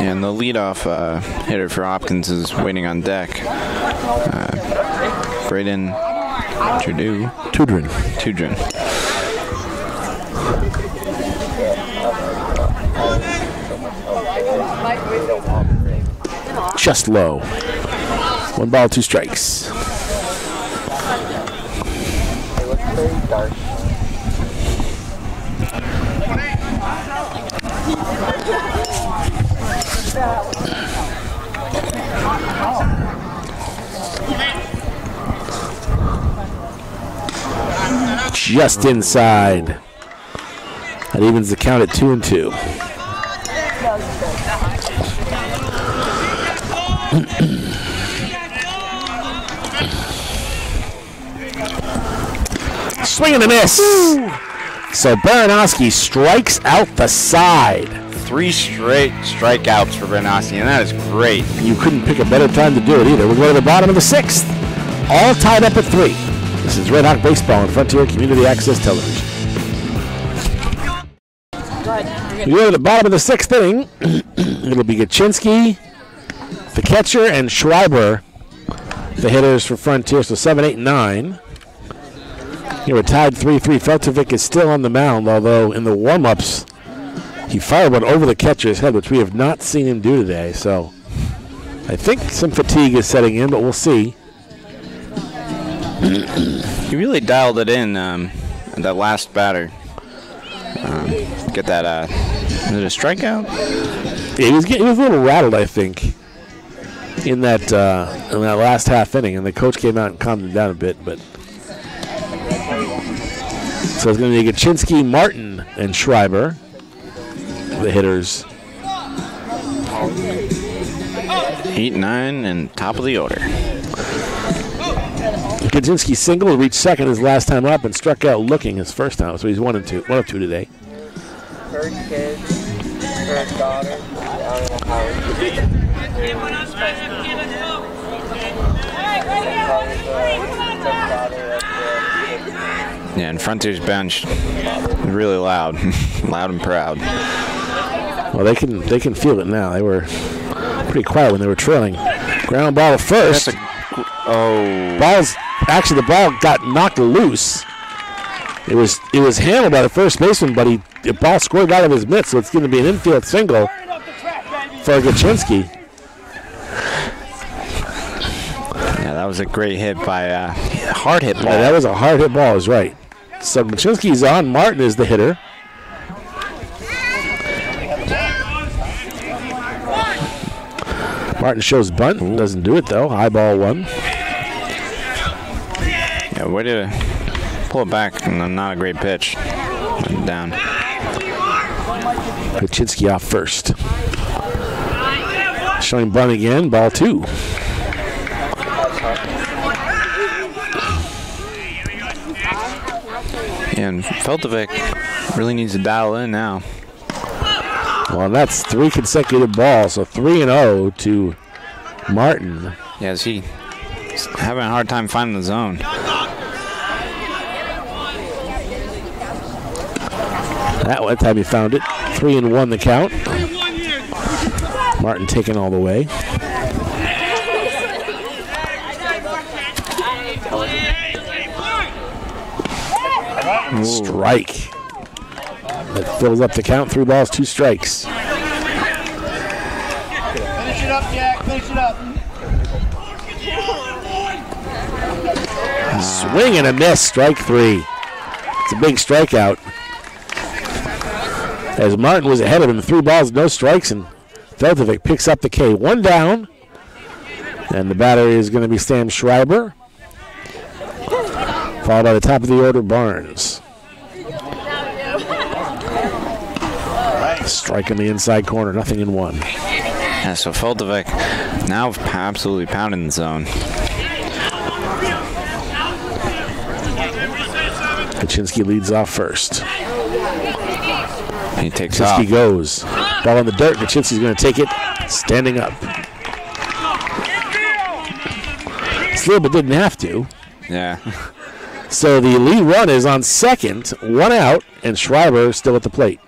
Speaker 2: And the leadoff uh, hitter for Hopkins is waiting on deck. Uh, Braden Trudeau.
Speaker 3: Tudrin.
Speaker 2: Tudrin.
Speaker 3: Just low. One ball, two strikes. Just inside. That evens the count at two and two. Swing and a miss. So Baranowski strikes out the side.
Speaker 2: Three straight strikeouts for Baranowski, and that is great.
Speaker 3: You couldn't pick a better time to do it either. We go to the bottom of the sixth. All tied up at three. This is Red Hawk Baseball on Frontier Community Access Television. We go to the bottom of the sixth inning. It'll be Gachinsky, the catcher, and Schreiber, the hitters for Frontier. So 7, 8, 9. Here we're tied 3 3. Feltovic is still on the mound, although in the warm ups, he fired one over the catcher's head, which we have not seen him do today. So I think some fatigue is setting in, but we'll see.
Speaker 2: He really dialed it in um, that last batter. Um, get that. Uh, is it a strikeout?
Speaker 3: Yeah, he was getting, he was a little rattled, I think, in that uh, in that last half inning, and the coach came out and calmed him down a bit. But so it's going to be Gachinsky, Martin, and Schreiber, the hitters.
Speaker 2: Eight, nine, and top of the order.
Speaker 3: Kaczynski single reached second his last time up and struck out looking his first time, so he's one and two, one of two today.
Speaker 1: Her kids, her daughter, I don't know how.
Speaker 2: Yeah, and Frontier's bench, really loud, loud and proud.
Speaker 3: Well, they can they can feel it now. They were pretty quiet when they were trailing. Ground ball to first.
Speaker 2: A, oh,
Speaker 3: Ball's actually the ball got knocked loose. It was it was handled by the first baseman, but he the ball scored out of his mitt, so it's going to be an infield single for Gachinsky.
Speaker 2: yeah, that was a great hit by uh, hard hit ball.
Speaker 3: Yeah, that was a hard hit ball, is right. So Gachinsky's on. Martin is the hitter. Martin shows bunt, doesn't do it though. High ball one.
Speaker 2: Yeah, way to pull it back, not a great pitch. Went down.
Speaker 3: Kaczynski off first. Showing bunt again, ball two.
Speaker 2: And Feltovic really needs to dial in now.
Speaker 3: Well, that's three consecutive balls, so three and zero to Martin.
Speaker 2: Yeah, is he having a hard time finding the zone?
Speaker 3: That one time he found it. Three and one the count. Martin taking all the way. Strike. That fills up the count. Three balls, two strikes.
Speaker 5: Finish it up, Jack. Finish it up.
Speaker 3: Swing and a miss. Strike three. It's a big strikeout. As Martin was ahead of him, three balls, no strikes, and Feltovic picks up the K. One down. And the batter is going to be Sam Schreiber. Followed by the top of the order, Barnes. Strike in the inside corner, nothing in one.
Speaker 2: Yeah, so Feltovic now absolutely pounding the zone.
Speaker 3: Kaczynski leads off first.
Speaker 2: He takes off.
Speaker 3: Kaczynski goes. Ball in the dirt. Kaczynski's going to take it standing up. But didn't have to.
Speaker 2: Yeah.
Speaker 3: So the lead run is on second, one out, and Schreiber still at the plate.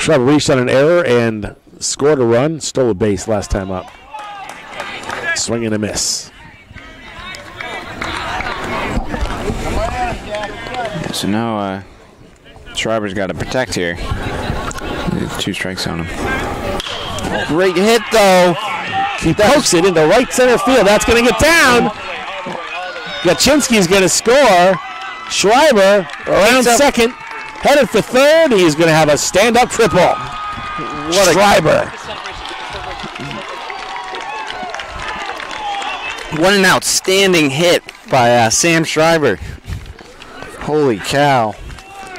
Speaker 3: Schreiber reached on an error and scored a run, stole a base last time up. Swing and a miss.
Speaker 2: So now uh, Schreiber's got to protect here. Two strikes on him. Great hit, though.
Speaker 3: He pokes it into right center field. That's going to get down. Gachinsky's going to score. Schreiber around second, headed for third. He's going to have a stand-up triple. What Schreiber.
Speaker 2: What an outstanding hit by uh, Sam Schreiber. Holy cow.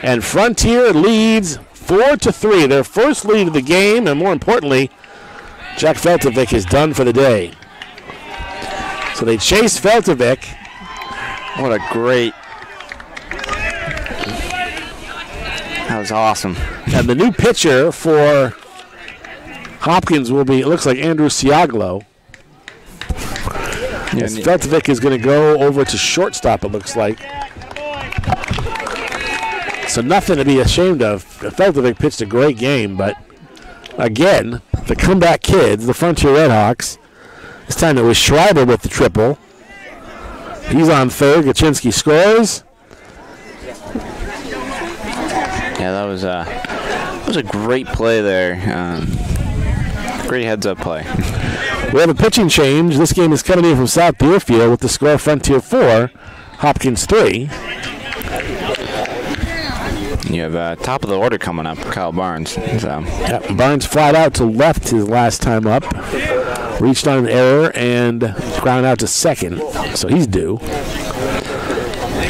Speaker 3: And Frontier leads four to three. Their first lead of the game, and more importantly, Jack Feltovic is done for the day. So they chase Feltovic.
Speaker 2: What a great. That was awesome.
Speaker 3: And the new pitcher for Hopkins will be, it looks like Andrew Siaglo. Yes, Feltovic is going to go over to shortstop, it looks like. So nothing to be ashamed of. Feltovic pitched a great game, but again, the comeback kids, the Frontier Redhawks. This time it was Schreiber with the triple. He's on third. Gachinsky scores.
Speaker 2: Yeah, that was a that was a great play there. Um, great heads up play.
Speaker 3: We have a pitching change. This game is coming in from South Deerfield with the score Frontier 4, Hopkins 3.
Speaker 2: You have uh, top of the order coming up, Kyle Barnes. So
Speaker 3: Yeah, Barnes flat out to left his last time up. Reached on an error and ground out to second, so he's due.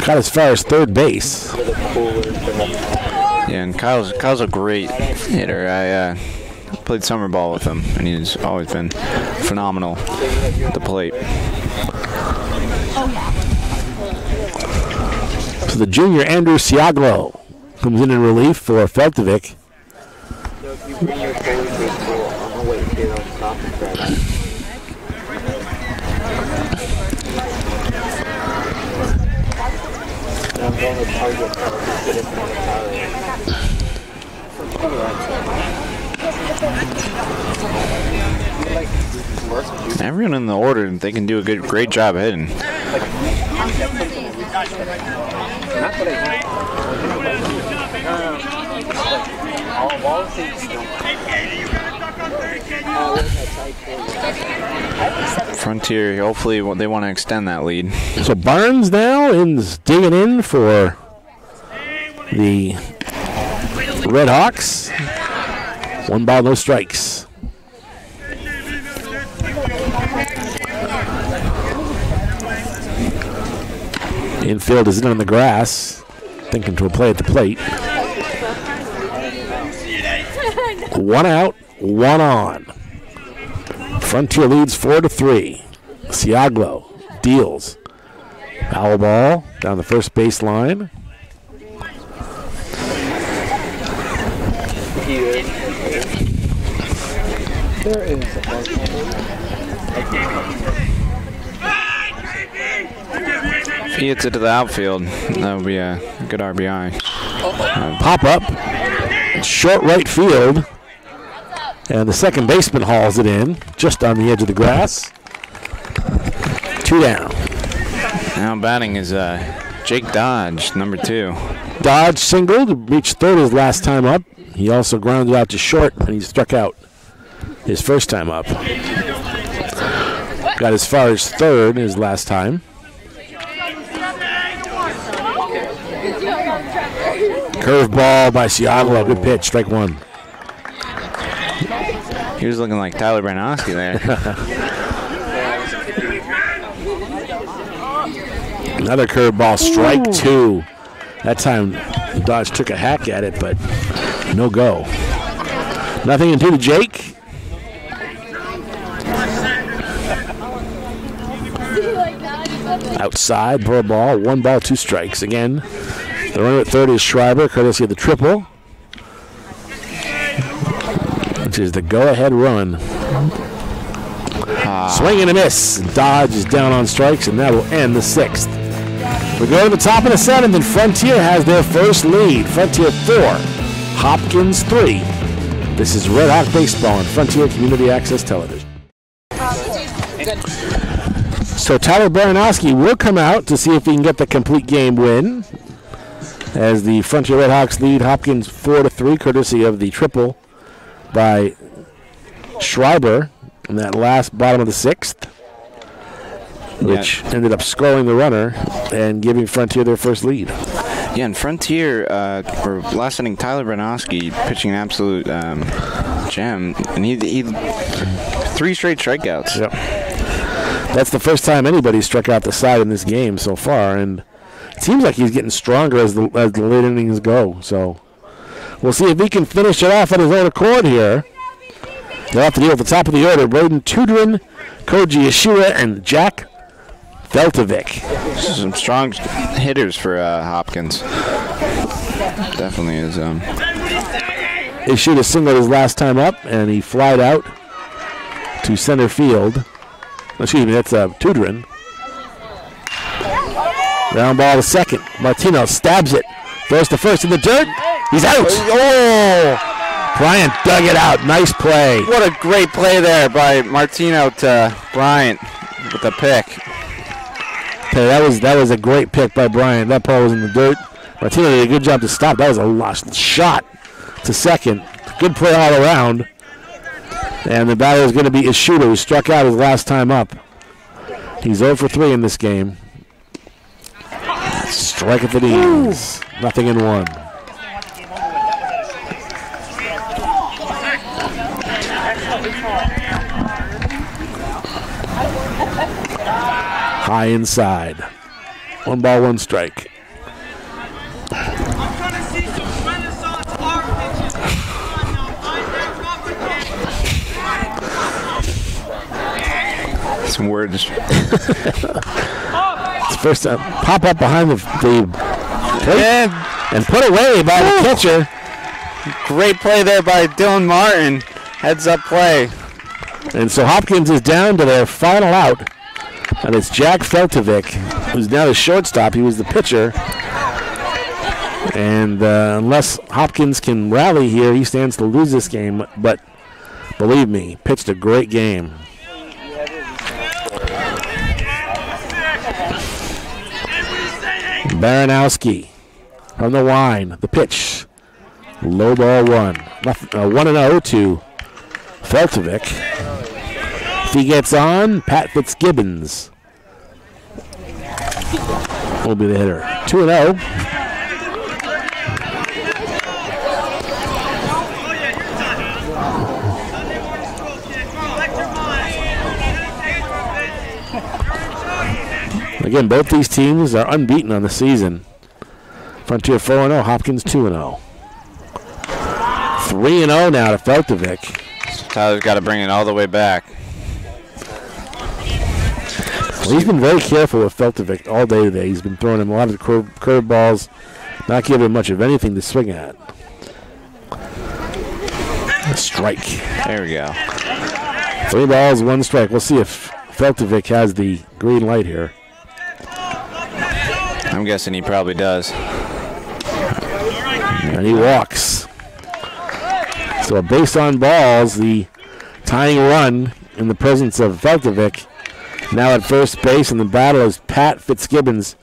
Speaker 3: Got as far as third base.
Speaker 2: Yeah, and Kyle's Kyle's a great hitter. I uh, played summer ball with him, and he's always been phenomenal at the plate.
Speaker 3: So the junior Andrew Siaglo comes in in relief for Feltovic.
Speaker 2: Everyone in the order, and they can do a good, great job hitting. Frontier, hopefully, they want to extend that lead.
Speaker 3: So Barnes now is digging in for the Red Hawks. One ball, no strikes. Infield is in on the grass, thinking to a play at the plate. One out, one on. Frontier leads four to three. Siaglo deals. Foul ball down the first base line.
Speaker 1: There is
Speaker 2: If he hits it to the outfield, that would be a good RBI.
Speaker 3: Pop up, short right field. And the second baseman hauls it in just on the edge of the grass. Two down.
Speaker 2: Now batting is uh, Jake Dodge, number two.
Speaker 3: Dodge singled, reached third his last time up. He also grounded out to short, and he struck out his first time up. Got as far as third his last time. Curveball by Siaglo. Good pitch. Strike one.
Speaker 2: He was looking like Tyler Baranowski there.
Speaker 3: Another curveball. Strike two. That time Dodge took a hack at it, but no go. Nothing into Jake. Outside, for a ball, one ball, two strikes. Again, the runner at third is Schreiber, courtesy of the triple, which is the go-ahead run. Swing and a miss. Dodge is down on strikes, and that will end the sixth. We go to the top of the seventh, and Frontier has their first lead. Frontier four, Hopkins three. This is Red Hawk Baseball on Frontier Community Access Television. So Tyler Baranowski will come out to see if he can get the complete game win. As the Frontier Redhawks lead Hopkins four to three, courtesy of the triple by Schreiber in that last bottom of the sixth, which ended up scoring the runner and giving Frontier their first lead.
Speaker 2: Yeah, and Frontier, uh, or last inning, Tyler Baranowski pitching an absolute um, gem, and he, he three straight strikeouts.
Speaker 3: Yep. That's the first time anybody struck out the side in this game so far, and it seems like he's getting stronger as the as the late innings go. So we'll see if he can finish it off on his own accord here. They'll have to deal with the top of the order: Braden Tudrin, Koji Ishuda, and Jack Feltovic.
Speaker 2: Some strong hitters for uh, Hopkins. Definitely is. Um,
Speaker 3: Ishuda singled his last time up, and he flied out to center field. Excuse me, that's uh, Tudrin. Round ball to second. Martino stabs it. Throws to first in the dirt. He's out. Oh! Bryant dug it out. Nice play.
Speaker 2: what a great play there by Martino to Bryant with the pick.
Speaker 3: Okay, that was that was a great pick by Bryant. That ball was in the dirt. Martino did a good job to stop. That was a lost shot to second. Good play all around. And the batter is going to be Ishuda, who struck out his last time up. He's 0 for 3 in this game. Strike at the knees. Nothing in one. High inside. One ball, one strike.
Speaker 5: Some
Speaker 2: words.
Speaker 3: It's first time. Pop up behind the, the plate
Speaker 2: Yeah,
Speaker 3: and put away by the catcher.
Speaker 2: great play there by Dylan Martin. Heads up play.
Speaker 3: And so Hopkins is down to their final out. And it's Jack Feltovic, who's now the shortstop. He was the pitcher. And uh, unless Hopkins can rally here, he stands to lose this game. But believe me, pitched a great game. Baranowski from the line. The pitch. Low ball one. Nothing- uh, 1 and 0 to Feltovic. He gets on, Pat Fitzgibbons will be the hitter. 2 and oh. 0. Again, both these teams are unbeaten on the season. Frontier 4 0, Hopkins 2 0. 3 0 now to Feltovic.
Speaker 2: Tyler's got to bring it all the way back.
Speaker 3: Well, he's been very careful with Feltovic all day today. He's been throwing him a lot of curve, curve balls, not giving him much of anything to swing at. A strike.
Speaker 2: There we go.
Speaker 3: Three balls, one strike. We'll see if Feltovic has the green light here.
Speaker 2: I'm guessing he probably does.
Speaker 3: And he walks. So a base on balls, the tying run in the presence of Feltovic. Now at first base, in the battle is Pat Fitzgibbons,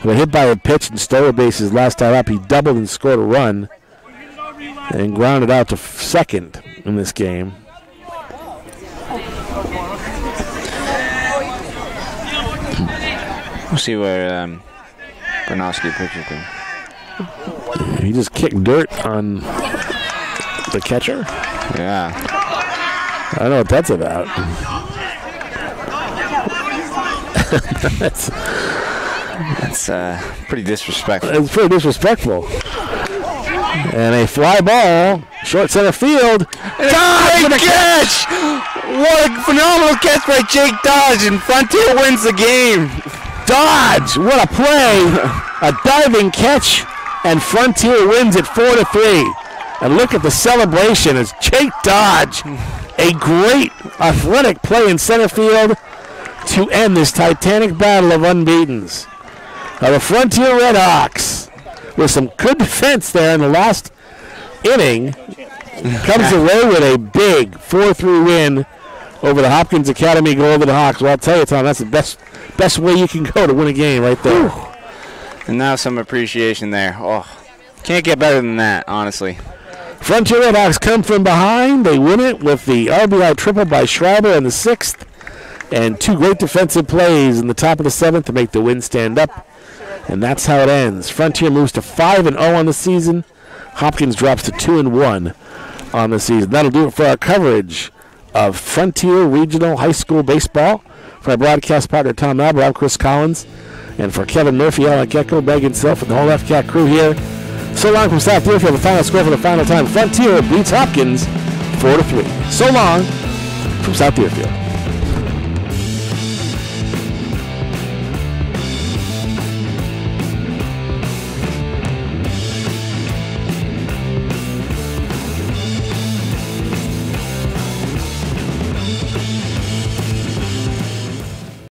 Speaker 3: who got hit by a pitch and stole a base his last time up. He doubled and scored a run and grounded out to second in this game.
Speaker 2: We'll see where um, Baranowski pitches to.
Speaker 3: He just kicked dirt on the catcher.
Speaker 2: Yeah.
Speaker 3: I don't know what that's about. that's,
Speaker 2: That's uh, pretty disrespectful.
Speaker 3: it's pretty disrespectful. And a fly ball, short center field.
Speaker 2: Dodge
Speaker 3: with a
Speaker 2: catch! What a phenomenal catch by Jake Dodge, and Frontier wins the game.
Speaker 3: Dodge, what a play! a diving catch, and Frontier wins it four to three. And look at the celebration as Jake Dodge, a great athletic play in center field to end this titanic battle of unbeatens. Now the Frontier Red Hawks, with some good defense there in the last inning, comes away with a big 4-3 win over the Hopkins Academy go over the Hawks. Well, I'll tell you, Tom, that's the best best way you can go to win a game right there.
Speaker 2: And now some appreciation there. Oh, can't get better than that, honestly.
Speaker 3: Frontier Redhawks come from behind. They win it with the RBI triple by Schreiber in the sixth, and two great defensive plays in the top of the seventh to make the win stand up. And that's how it ends. Frontier moves to five and zero on the season. Hopkins drops to two and one on the season. That'll do it for our coverage of Frontier Regional High School baseball. For our broadcast partner Tom Albert, I'm Chris Collins, and for Kevin Murphy, Alan Gecko, Megan Self, and the whole FCAT crew here. So long from South Deerfield. The final score for the final time: Frontier beats Hopkins, four to three. So long from South Deerfield.